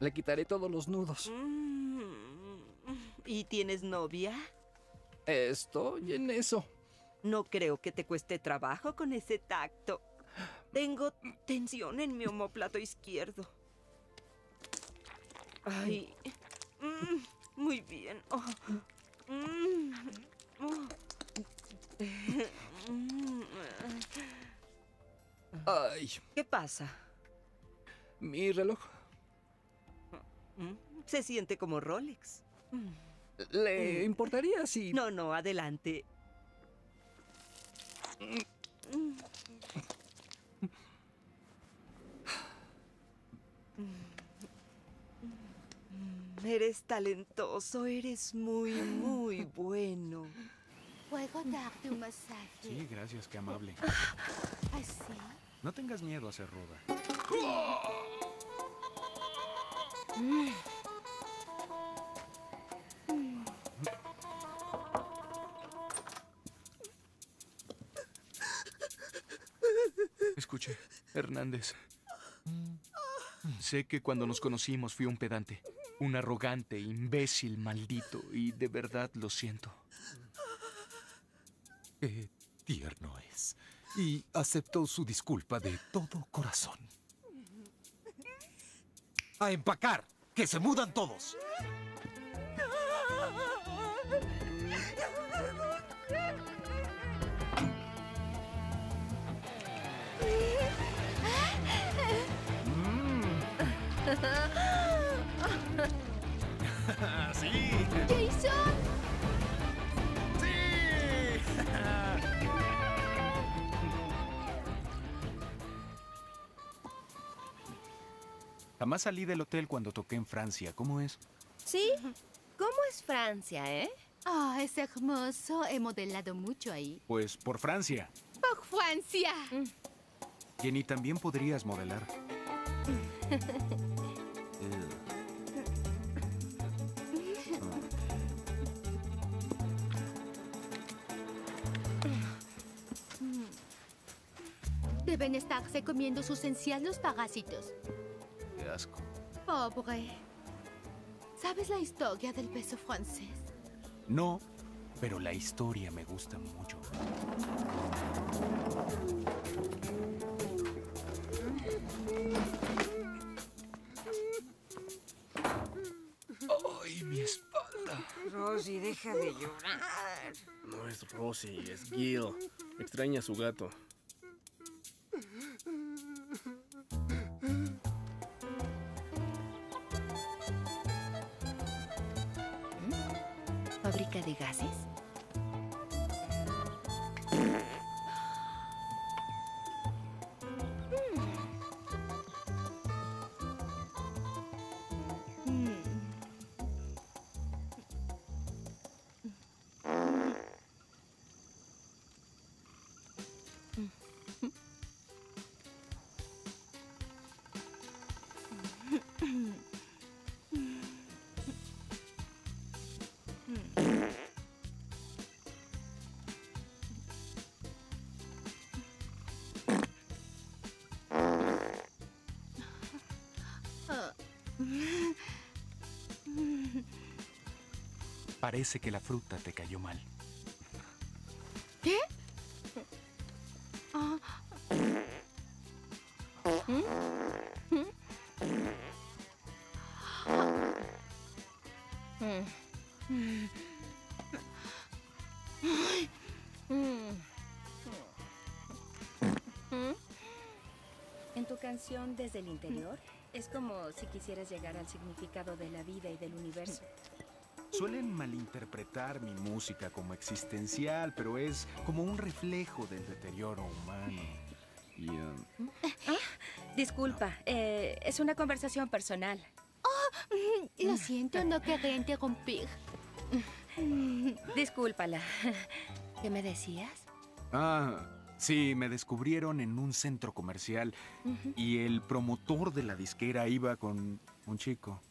Le quitaré todos los nudos. Mm. ¿Y tienes novia? Estoy en eso. No creo que te cueste trabajo con ese tacto. Tengo tensión en mi omóplato izquierdo. Ay. mm, muy bien. Oh. Mm, oh. Ay, ¿Qué pasa? mi reloj. Mm, Se siente como Rolex. ¿Le importaría si... No, no, adelante. Eres talentoso, eres muy, muy bueno. ¿Puedo darte un masaje? Sí, gracias, qué amable. ¿Así? No tengas miedo a ser ruda. Mm. Escuche, Hernández. Sé que cuando nos conocimos fui un pedante, un arrogante, imbécil, maldito, y de verdad lo siento. Qué tierno es. Y aceptó su disculpa de todo corazón. ¡A empacar! ¡Que se mudan todos! ¡Sí! ¡Jason! Jamás salí del hotel cuando toqué en Francia. ¿Cómo es? ¿Sí? ¿Cómo es Francia, eh? Ah, es hermoso. He modelado mucho ahí. Pues por Francia. ¡Por Francia! Jenny, también podrías modelar. Deben estarse comiendo sus encías los parásitos. Qué asco. Pobre. ¿Sabes la historia del beso francés? No, pero la historia me gusta mucho. ¡Ay, mi espalda! Rosy, deja de llorar. No es Rosy, es Gil. Extraña a su gato. De gases? Parece que la fruta te cayó mal. ¿Qué? Ah. ¿Mm? ¿Mm? Mm. Mm. En tu canción Desde el Interior, es como si quisieras llegar al significado de la vida y del universo. Suelen malinterpretar mi música como existencial, pero es como un reflejo del deterioro humano. Y, um, Disculpa, eh, es una conversación personal. Oh, lo siento, no quería interrumpir. Discúlpala. ¿Qué me decías? Ah, sí, me descubrieron en un centro comercial y el promotor de la disquera iba con un chico.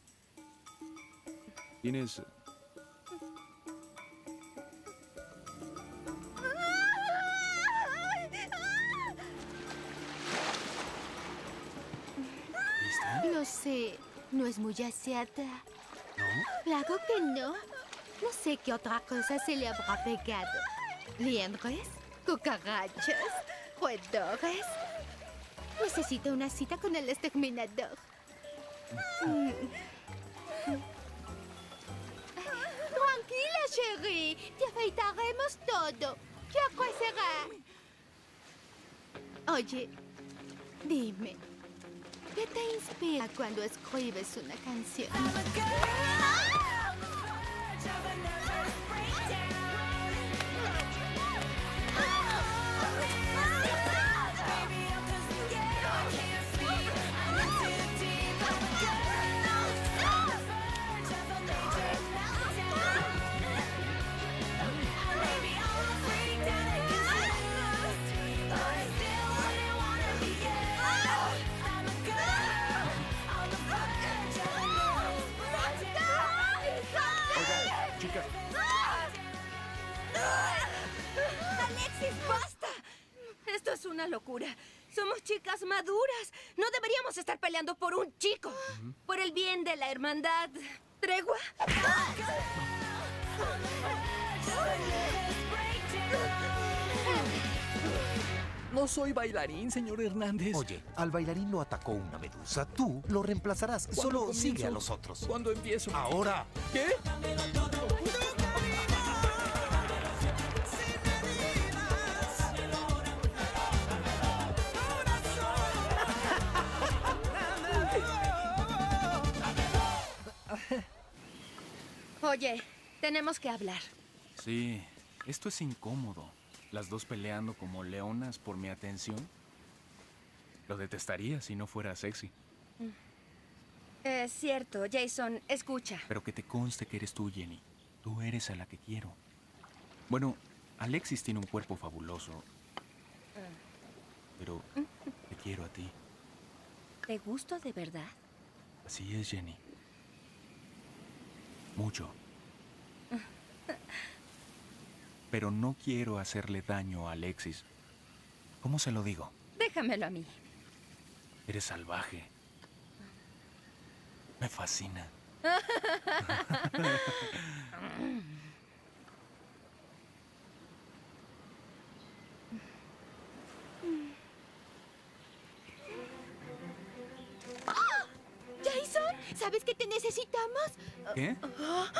¿Tienes... No sé, no es muy aseada. Claro que no. No sé qué otra cosa se le habrá pegado. ¿Liendres? ¿Cucarachas? ¿Roedores? Necesito una cita con el exterminador. Mm. Tranquila, chérie. Te afeitaremos todo. Ya crecerá. Oye, dime, ¿qué te inspira cuando escribes una canción? Una locura. Somos chicas maduras. No deberíamos estar peleando por un chico. Por el bien de la hermandad. ¿Tregua? No soy bailarín, señor Hernández. Oye, al bailarín lo atacó una medusa. Tú lo reemplazarás. ¿Cuándo Solo comienzo? sigue a los otros. ¿Cuándo empiezo? Ahora. ¿Qué? Oye, tenemos que hablar. Sí, esto es incómodo. Las dos peleando como leonas por mi atención. Lo detestaría si no fuera sexy. Es cierto, Jason, escucha. Pero que te conste que eres tú, Jenny. Tú eres a la que quiero. Bueno, Alexis tiene un cuerpo fabuloso, pero te quiero a ti. ¿Te gusto de verdad? Así es, Jenny. Mucho. Pero no quiero hacerle daño a Alexis. ¿Cómo se lo digo? Déjamelo a mí. Eres salvaje. Me fascina. Jason, ¿sabes qué te necesitamos? ¿Qué?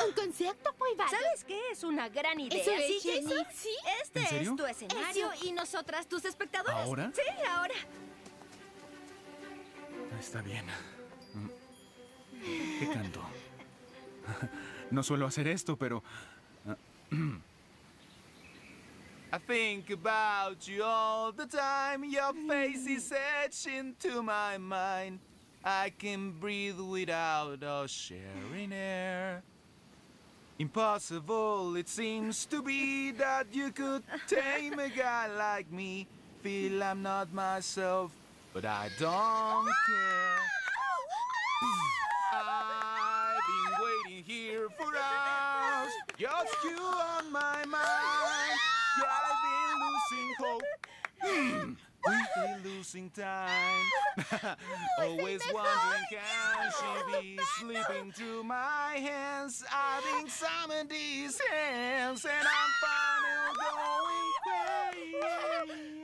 Un concierto privado. ¿Sabes qué? Es una gran idea. ¿Eso es, ¿Sí? Jason? ¿Sí? Este ¿En serio? es tu escenario Eso. y nosotras tus espectadores. ¿Ahora? Sí, ahora. Está bien. Mm. ¿Qué canto? No suelo hacer esto, pero... ah, I think about you all the time. Your face is etched into my mind. I can breathe without us sharing air. Impossible it seems to be that you could tame a guy like me. Feel I'm not myself, but I don't care. I've been waiting here for us. Just you on my mind. Yeah, I've been losing hope. Hmm. We've been losing time. Always wondering, can she be slipping through my hands? I've been summoned these hands, and I'm finally going crazy.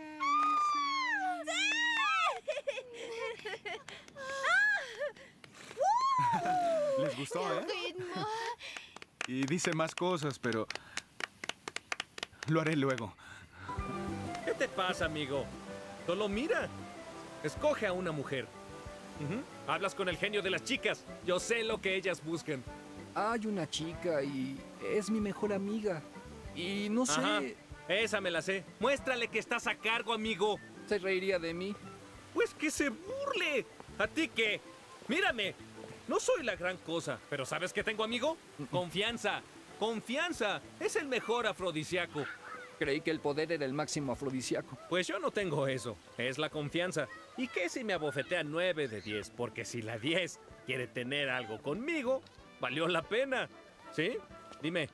Les gustó, ¿eh? Y dice más cosas, pero... Lo haré luego. ¿Qué te pasa, amigo? Solo mira. Escoge a una mujer. Hablas con el genio de las chicas. Yo sé lo que ellas buscan. Hay una chica y es mi mejor amiga. Y no sé, Ajá. Esa me la sé. Muéstrale que estás a cargo, amigo. se reiría de mí. Pues que se burle. ¿A ti qué? Mírame. No soy la gran cosa, pero ¿sabes qué tengo, amigo? Confianza. Confianza. Es el mejor afrodisíaco. Creí que el poder era el máximo afrodisíaco. Pues yo no tengo eso. Es la confianza. ¿Y qué si me abofetea 9 de 10? Porque si la 10 quiere tener algo conmigo, valió la pena. ¿Sí? Dime,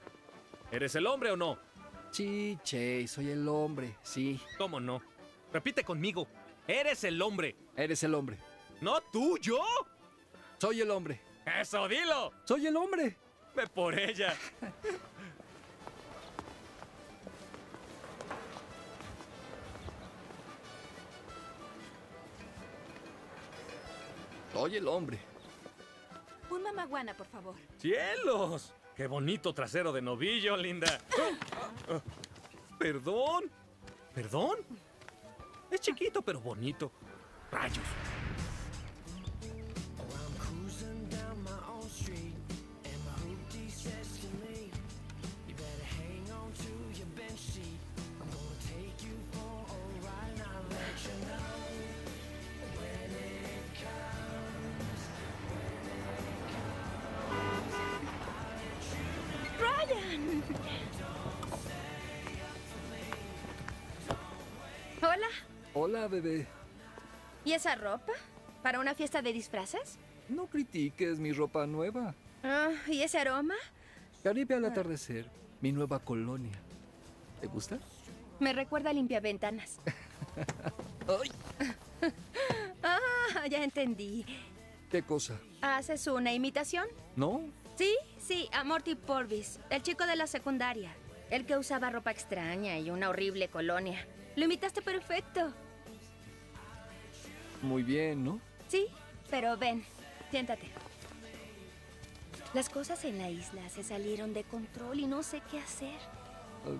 ¿eres el hombre o no? Sí, Che, soy el hombre, sí. ¿Cómo no? Repite conmigo. Eres el hombre. Eres el hombre. ¿No tú, yo? Soy el hombre. Eso, dilo. Soy el hombre. Ve por ella. Soy el hombre. Un mamaguana, por favor. ¡Cielos! ¡Qué bonito trasero de novillo, linda! ¿Perdón? ¿Perdón? Es chiquito, pero bonito. Rayos. Bebé. ¿Y esa ropa? ¿Para una fiesta de disfraces? No critiques mi ropa nueva. Ah, ¿Y ese aroma? Caribe al atardecer, mi nueva colonia. ¿Te gusta? Me recuerda a limpiaventanas. Ay, Ah, ya entendí. ¿qué cosa? ¿Haces una imitación? ¿No? Sí, sí, a Morty Porvis, el chico de la secundaria. El que usaba ropa extraña y una horrible colonia. Lo imitaste perfecto. Muy bien, ¿no? Sí, pero ven, siéntate. Las cosas en la isla se salieron de control y no sé qué hacer. Ah,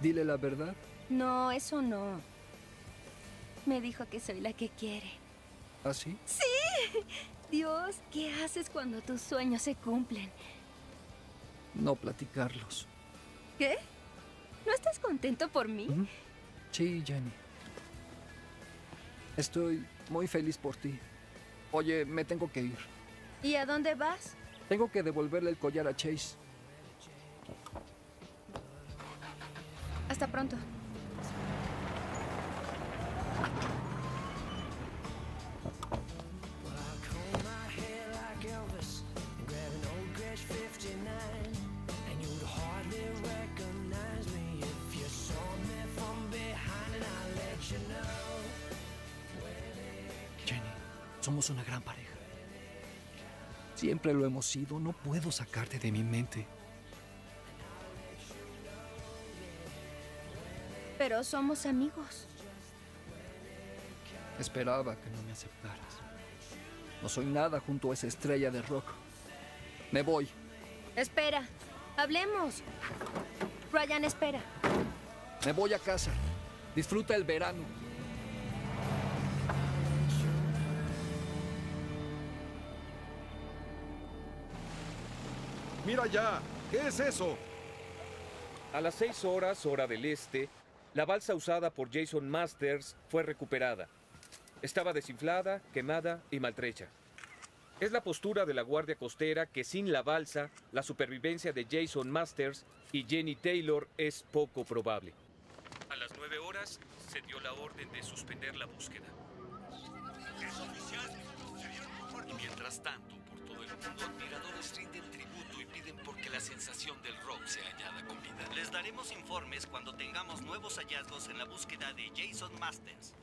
dile la verdad. No, eso no. Me dijo que soy la que quiere. ¿Ah, sí? ¡Sí! Dios, ¿qué haces cuando tus sueños se cumplen? No platicarlos. ¿Qué? ¿No estás contento por mí? Sí, Jenny. Estoy muy feliz por ti. Oye, me tengo que ir. ¿Y a dónde vas? Tengo que devolverle el collar a Chase. Hasta pronto. Somos una gran pareja. Siempre lo hemos sido. No puedo sacarte de mi mente. Pero somos amigos. Esperaba que no me aceptaras. No soy nada junto a esa estrella de rock. Me voy. Espera, hablemos. Ryan, espera. Me voy a casa. Disfruta el verano. ¡Mira ya! ¿Qué es eso? A las 6 horas, hora del este, la balsa usada por Jason Masters fue recuperada. Estaba desinflada, quemada y maltrecha. Es la postura de la Guardia Costera que sin la balsa, la supervivencia de Jason Masters y Jenny Taylor es poco probable. A las 9 horas se dio la orden de suspender la búsqueda. Es oficial. Y mientras tanto, por todo el mundo, admiradores rinden tributo piden tripulación del Rock se añada con vida. Les daremos informes cuando tengamos nuevos hallazgos en la búsqueda de Jason Masters.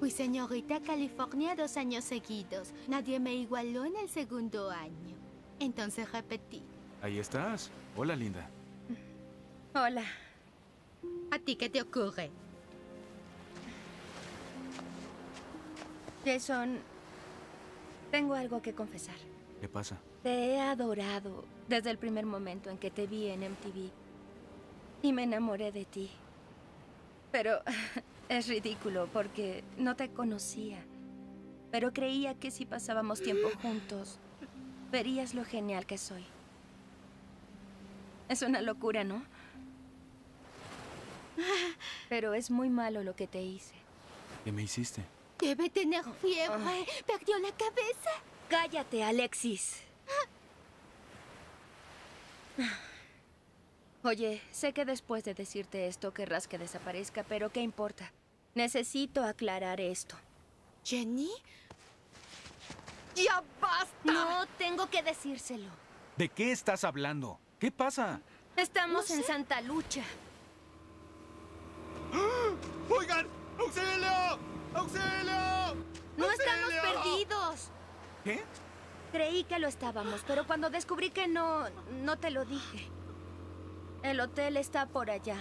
Fui señorita California dos años seguidos. Nadie me igualó en el segundo año. Entonces repetí. Ahí estás. Hola, linda. Hola. ¿A ti qué te ocurre? Jason, tengo algo que confesar. ¿Qué pasa? Te he adorado desde el primer momento en que te vi en MTV. Y me enamoré de ti. Pero es ridículo porque no te conocía. Pero creía que si pasábamos tiempo juntos, verías lo genial que soy. Es una locura, ¿no? Pero es muy malo lo que te hice. ¿Qué me hiciste? Debe tener fiebre. ¿Perdió la cabeza? Cállate, Alexis. Oye, sé que después de decirte esto querrás que desaparezca, pero ¿qué importa? Necesito aclarar esto. ¿Jenny? ¡Ya basta! No tengo que decírselo. ¿De qué estás hablando? ¿Qué pasa? Estamos en Santa Lucha. ¡Oigan! ¡Auxilio! ¡Auxilio! No estamos ¡Auxilio! perdidos. ¿Qué? Creí que lo estábamos, pero cuando descubrí que no, no te lo dije. El hotel está por allá.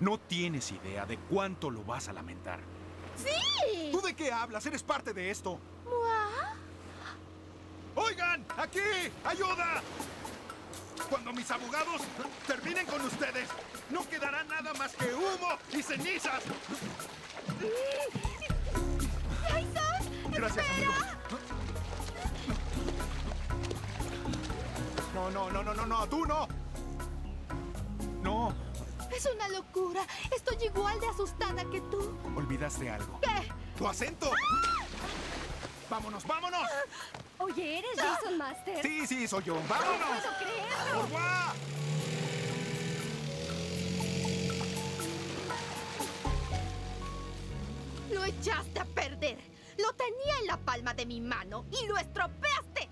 No tienes idea de cuánto lo vas a lamentar. ¡Sí! ¿Tú de qué hablas? ¿Eres parte de esto? ¡Oigan! ¡Aquí! ¡Ayuda! Cuando mis abogados terminen con ustedes, no quedará nada más que humo y cenizas. ¡Jason! Gracias, amigo. No, no, no, no, no, no, tú no. No, Es una locura. Estoy igual de asustada que tú. olvidaste algo. ¿Qué? tu acento. Vámonos, vámonos. Oye, ¿eres Jason Master? Sí, sí, soy yo. Vámonos. No puedo creerlo. Au revoir. Lo echaste a perder. Lo tenía en la palma de mi mano y lo estropeaste.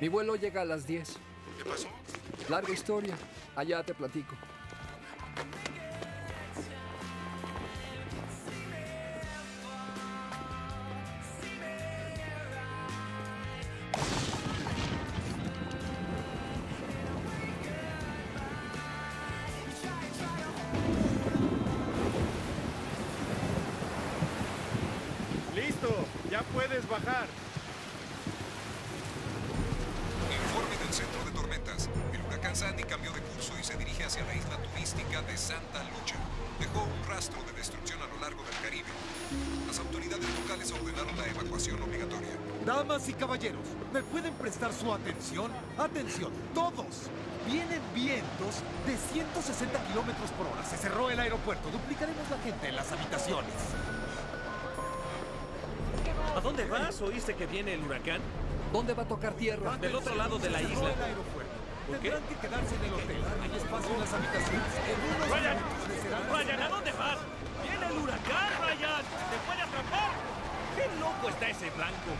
Mi vuelo llega a las 10. ¿Qué pasó? Larga historia. Allá te platico. 160 kilómetros por hora. Se cerró el aeropuerto. Duplicaremos la gente en las habitaciones. ¿A dónde vas? ¿Oíste que viene el huracán? ¿Dónde va a tocar tierra? Del otro lado de la isla. el aeropuerto. ¿Por qué? Tendrán que quedarse en el hotel. Hay espacio en las habitaciones. ¡Ryan! ¡Ryan, ¿a dónde vas? ¡Viene el huracán, Ryan! ¡Te puede atrapar! ¡Qué loco está ese blanco!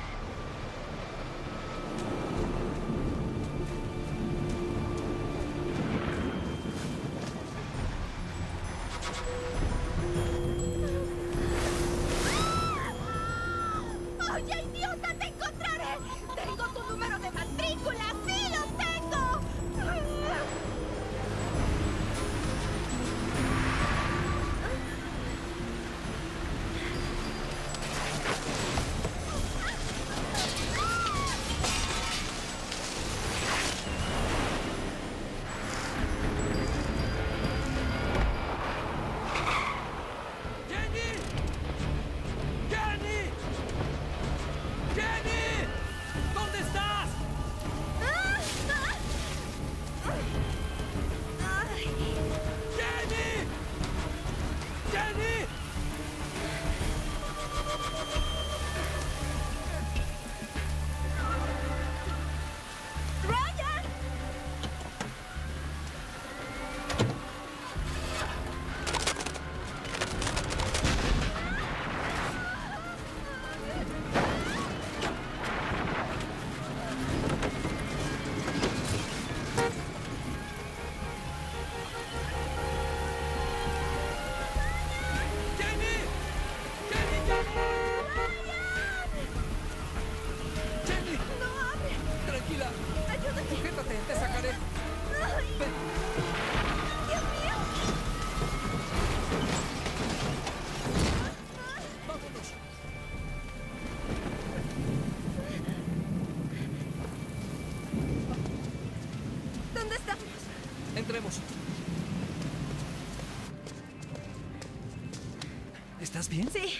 Bien? Sí,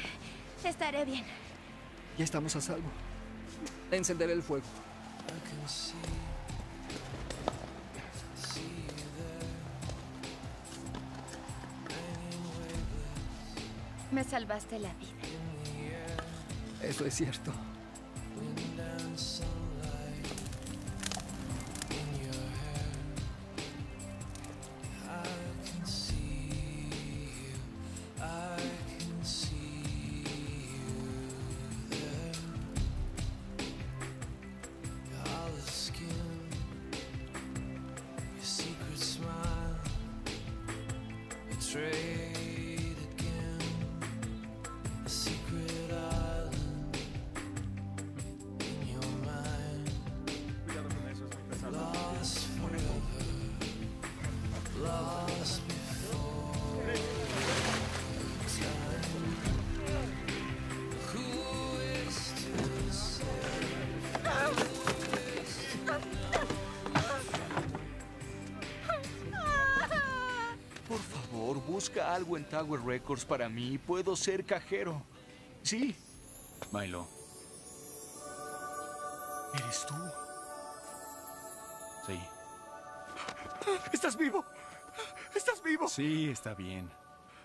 estaré bien. Ya estamos a salvo. Encenderé el fuego. Me salvaste la vida. Eso es cierto. Algo en Tower Records para mí. Puedo ser cajero. Sí. Milo, ¿Eres tú? sí. ¿Estás vivo? ¿Estás vivo? Sí, está bien.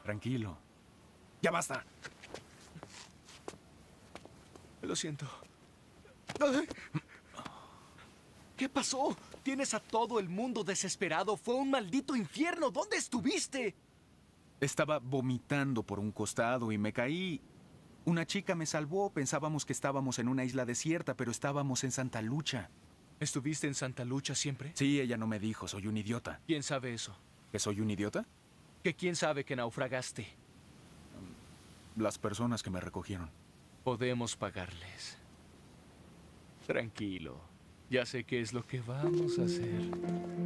Tranquilo. Ya basta. Lo siento. Ay. ¿Qué pasó? Tienes a todo el mundo desesperado. Fue un maldito infierno. ¿Dónde estuviste? Estaba vomitando por un costado y me caí. Una chica me salvó. Pensábamos que estábamos en una isla desierta, pero estábamos en Santa Lucha. ¿Estuviste en Santa Lucha siempre? Sí, ella no me dijo, soy un idiota. ¿Quién sabe eso? ¿Que soy un idiota? ¿Que quién sabe que naufragaste? Las personas que me recogieron. Podemos pagarles. Tranquilo. Ya sé qué es lo que vamos a hacer.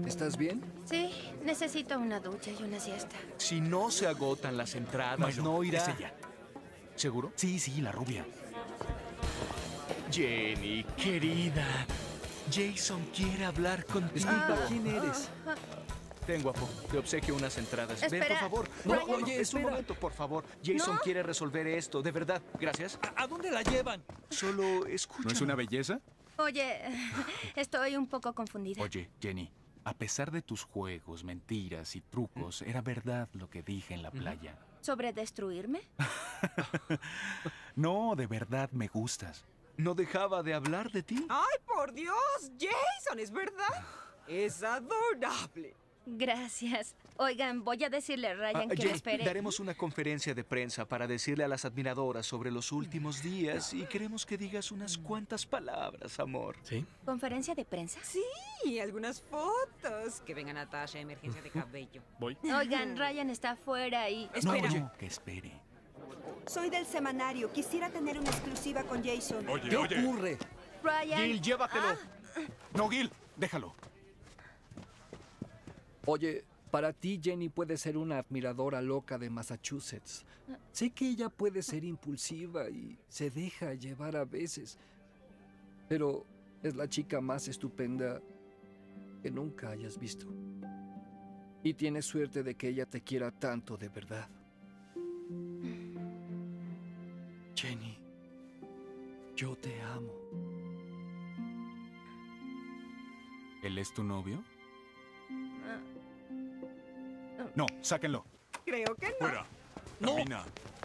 ¿Estás bien? Sí, necesito una ducha y una siesta. Si no se agotan las entradas, Milo, no irá. es ella. ¿Seguro? Sí, sí, la rubia. Jenny, querida. Jason quiere hablar contigo. Disculpa, ¿quién eres? Ten, guapo. Te obsequio unas entradas. Ven, por Espera, favor. Brian. No, oye, es un espera. momento, por favor. Jason ¿No? quiere resolver esto, de verdad. Gracias. ¿A dónde la llevan? Solo escucha. ¿No es una belleza? Oye, estoy un poco confundida. Oye, Jenny, a pesar de tus juegos, mentiras y trucos, era verdad lo que dije en la playa. ¿Sobre destruirme? No, de verdad me gustas. No dejaba de hablar de ti. ¡Ay, por Dios! Jason, ¿es verdad? Es adorable. Gracias. Oigan, voy a decirle a Ryan Ah, que Jenny, espere. daremos una conferencia de prensa para decirle a las admiradoras sobre los últimos días y queremos que digas unas cuantas palabras, amor. ¿Sí? ¿Conferencia de prensa? Sí, algunas fotos. Que venga Natasha, emergencia de cabello. Voy. Oigan, Ryan está afuera y... No, Espera. no, que espere. Soy del semanario. Quisiera tener una exclusiva con Jason. Oye, ¿Qué oye. ocurre? Ryan... Gil, llévatelo. No, Gil, déjalo. Oye, para ti Jenny puede ser una admiradora loca de Massachusetts. Sé que ella puede ser impulsiva y se deja llevar a veces, pero es la chica más estupenda que nunca hayas visto. Y tienes suerte de que ella te quiera tanto de verdad. Jenny, yo te amo. ¿Él es tu novio? Ah, No, sáquenlo. Creo que no. Fuera. No.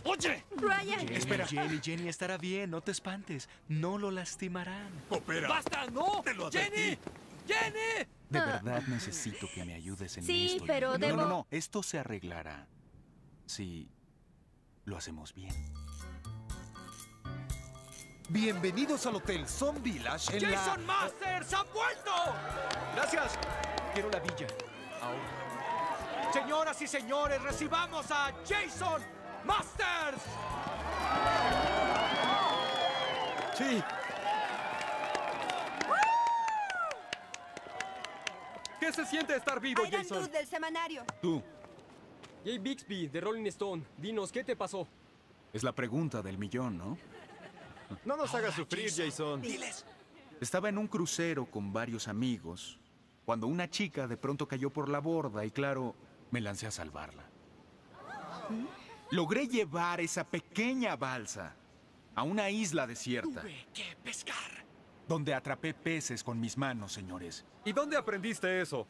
¡Oye! Ryan... Jenny, Espera. Jenny, Jenny estará bien, no te espantes. No lo lastimarán. Coopera. ¡Basta! ¡No! Te lo advertí. ¡Jenny! ¡Jenny! De verdad necesito que me ayudes en Sí, esto. pero no, debo- No, no, esto se arreglará. Si lo hacemos bien. Bienvenidos al Hotel Son Village en ¡Jason la... Masters ha vuelto! Gracias. Quiero la villa. Ahora. Señoras y señores, recibamos a Jason Masters. Sí, ¿Qué se siente estar vivo, Aidan Jason? Ruth del semanario. Tú, Jay Bixby, de Rolling Stone. Dinos, ¿qué te pasó? es la pregunta del millón, ¿no? No nos hagas sufrir, Jason. Estaba en un crucero con varios amigos cuando una chica de pronto cayó por la borda y claro, me lancé a salvarla. Logré llevar esa pequeña balsa a una isla desierta. Tuve que pescar. Donde atrapé peces con mis manos, señores. ¿Y dónde aprendiste eso?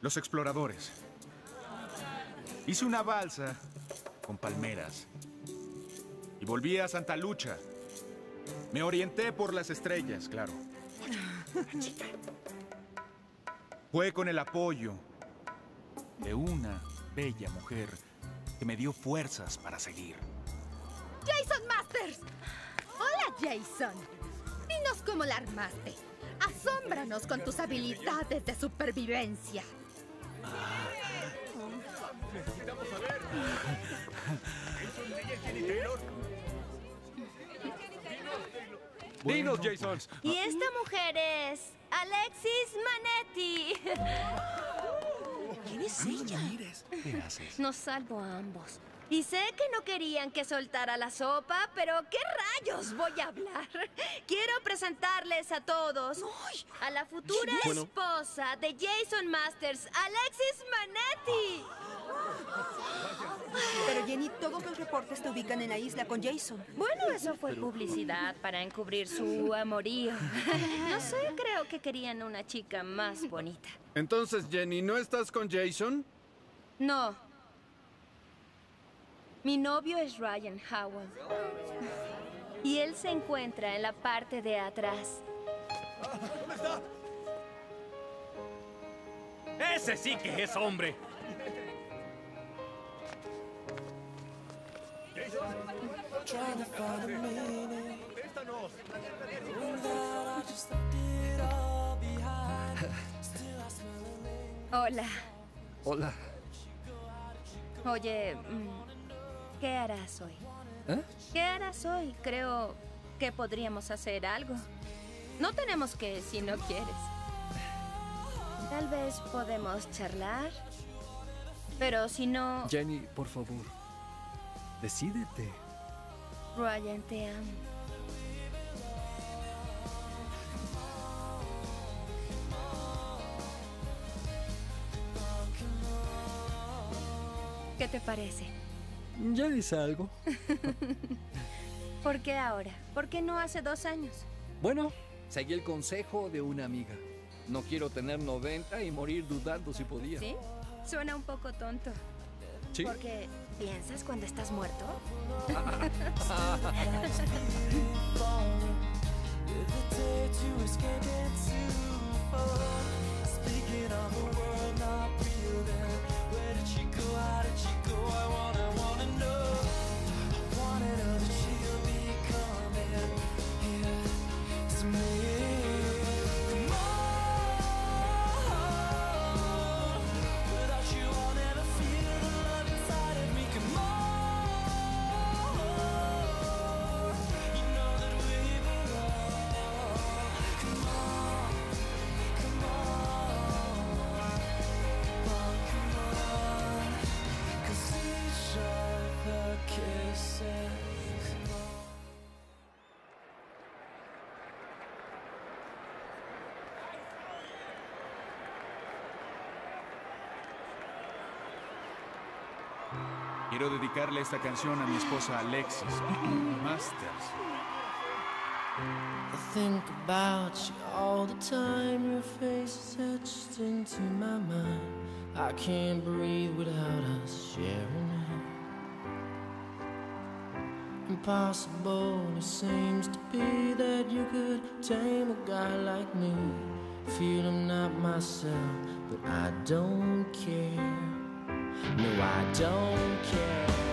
Los exploradores. Hice una balsa con palmeras. Y volví a Santa Lucha. Me orienté por las estrellas, claro. Fue con el apoyo de una bella mujer que me dio fuerzas para seguir. ¡Jason Masters! Hola, Jason. Dinos cómo la armaste. Asómbranos con tus habilidades de supervivencia. Necesitamos saber. Dinos, Jason. Y esta mujer es Alexis Manetti. ¿Quién es ella? ¿Qué haces? Nos salvo a ambos. Y sé que no querían que soltara la sopa, pero ¿qué rayos voy a hablar? Quiero presentarles a todos a la futura Bueno. esposa de Jason Masters, Alexis Manetti. Pero Jenny, todos los reportes te ubican en la isla con Jason. Bueno, eso fue publicidad para encubrir su amorío. No sé, creo que querían una chica más bonita. Entonces, Jenny, ¿no estás con Jason? No. Mi novio es Ryan Howell. Y él se encuentra en la parte de atrás. ¿Dónde está? Ese sí que es hombre. Hola. Hola. Oye, mm, ¿qué harás hoy? ¿Eh? ¿Qué harás hoy? Creo que podríamos hacer algo. No tenemos que si no quieres. Tal vez podemos charlar. Pero si no, Jenny, por favor. Decídete. Ryan, te amo. ¿Qué te parece? Ya es algo. ¿Por qué ahora? ¿Por qué no hace dos años? Bueno, seguí el consejo de una amiga. No quiero tener 90 y morir dudando si podía. ¿Sí? Suena un poco tonto. Sí. Porque piensas cuando estás muerto. Quiero dedicarle esta canción a mi esposa Alexis Masters. I think about you all the time. Your face is etched into my mind. I can't breathe without us sharing it. Impossible it seems to be that you could tame a guy like me. Feel I'm not myself, but I don't care. No, I don't care.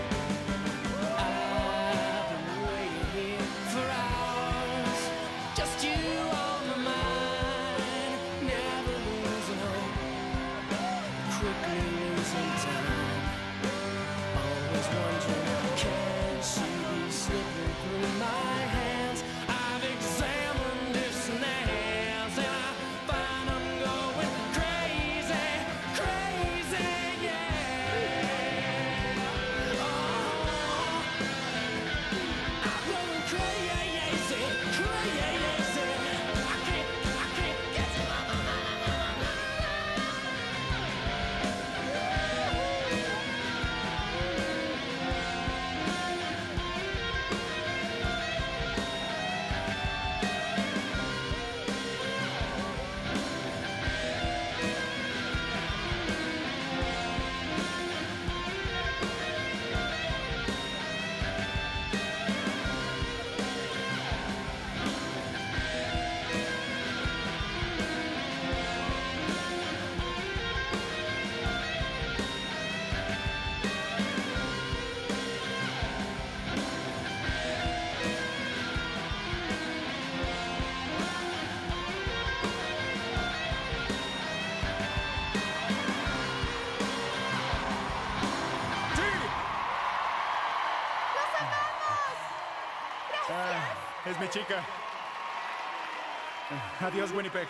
Chica. Adiós, Winnipeg.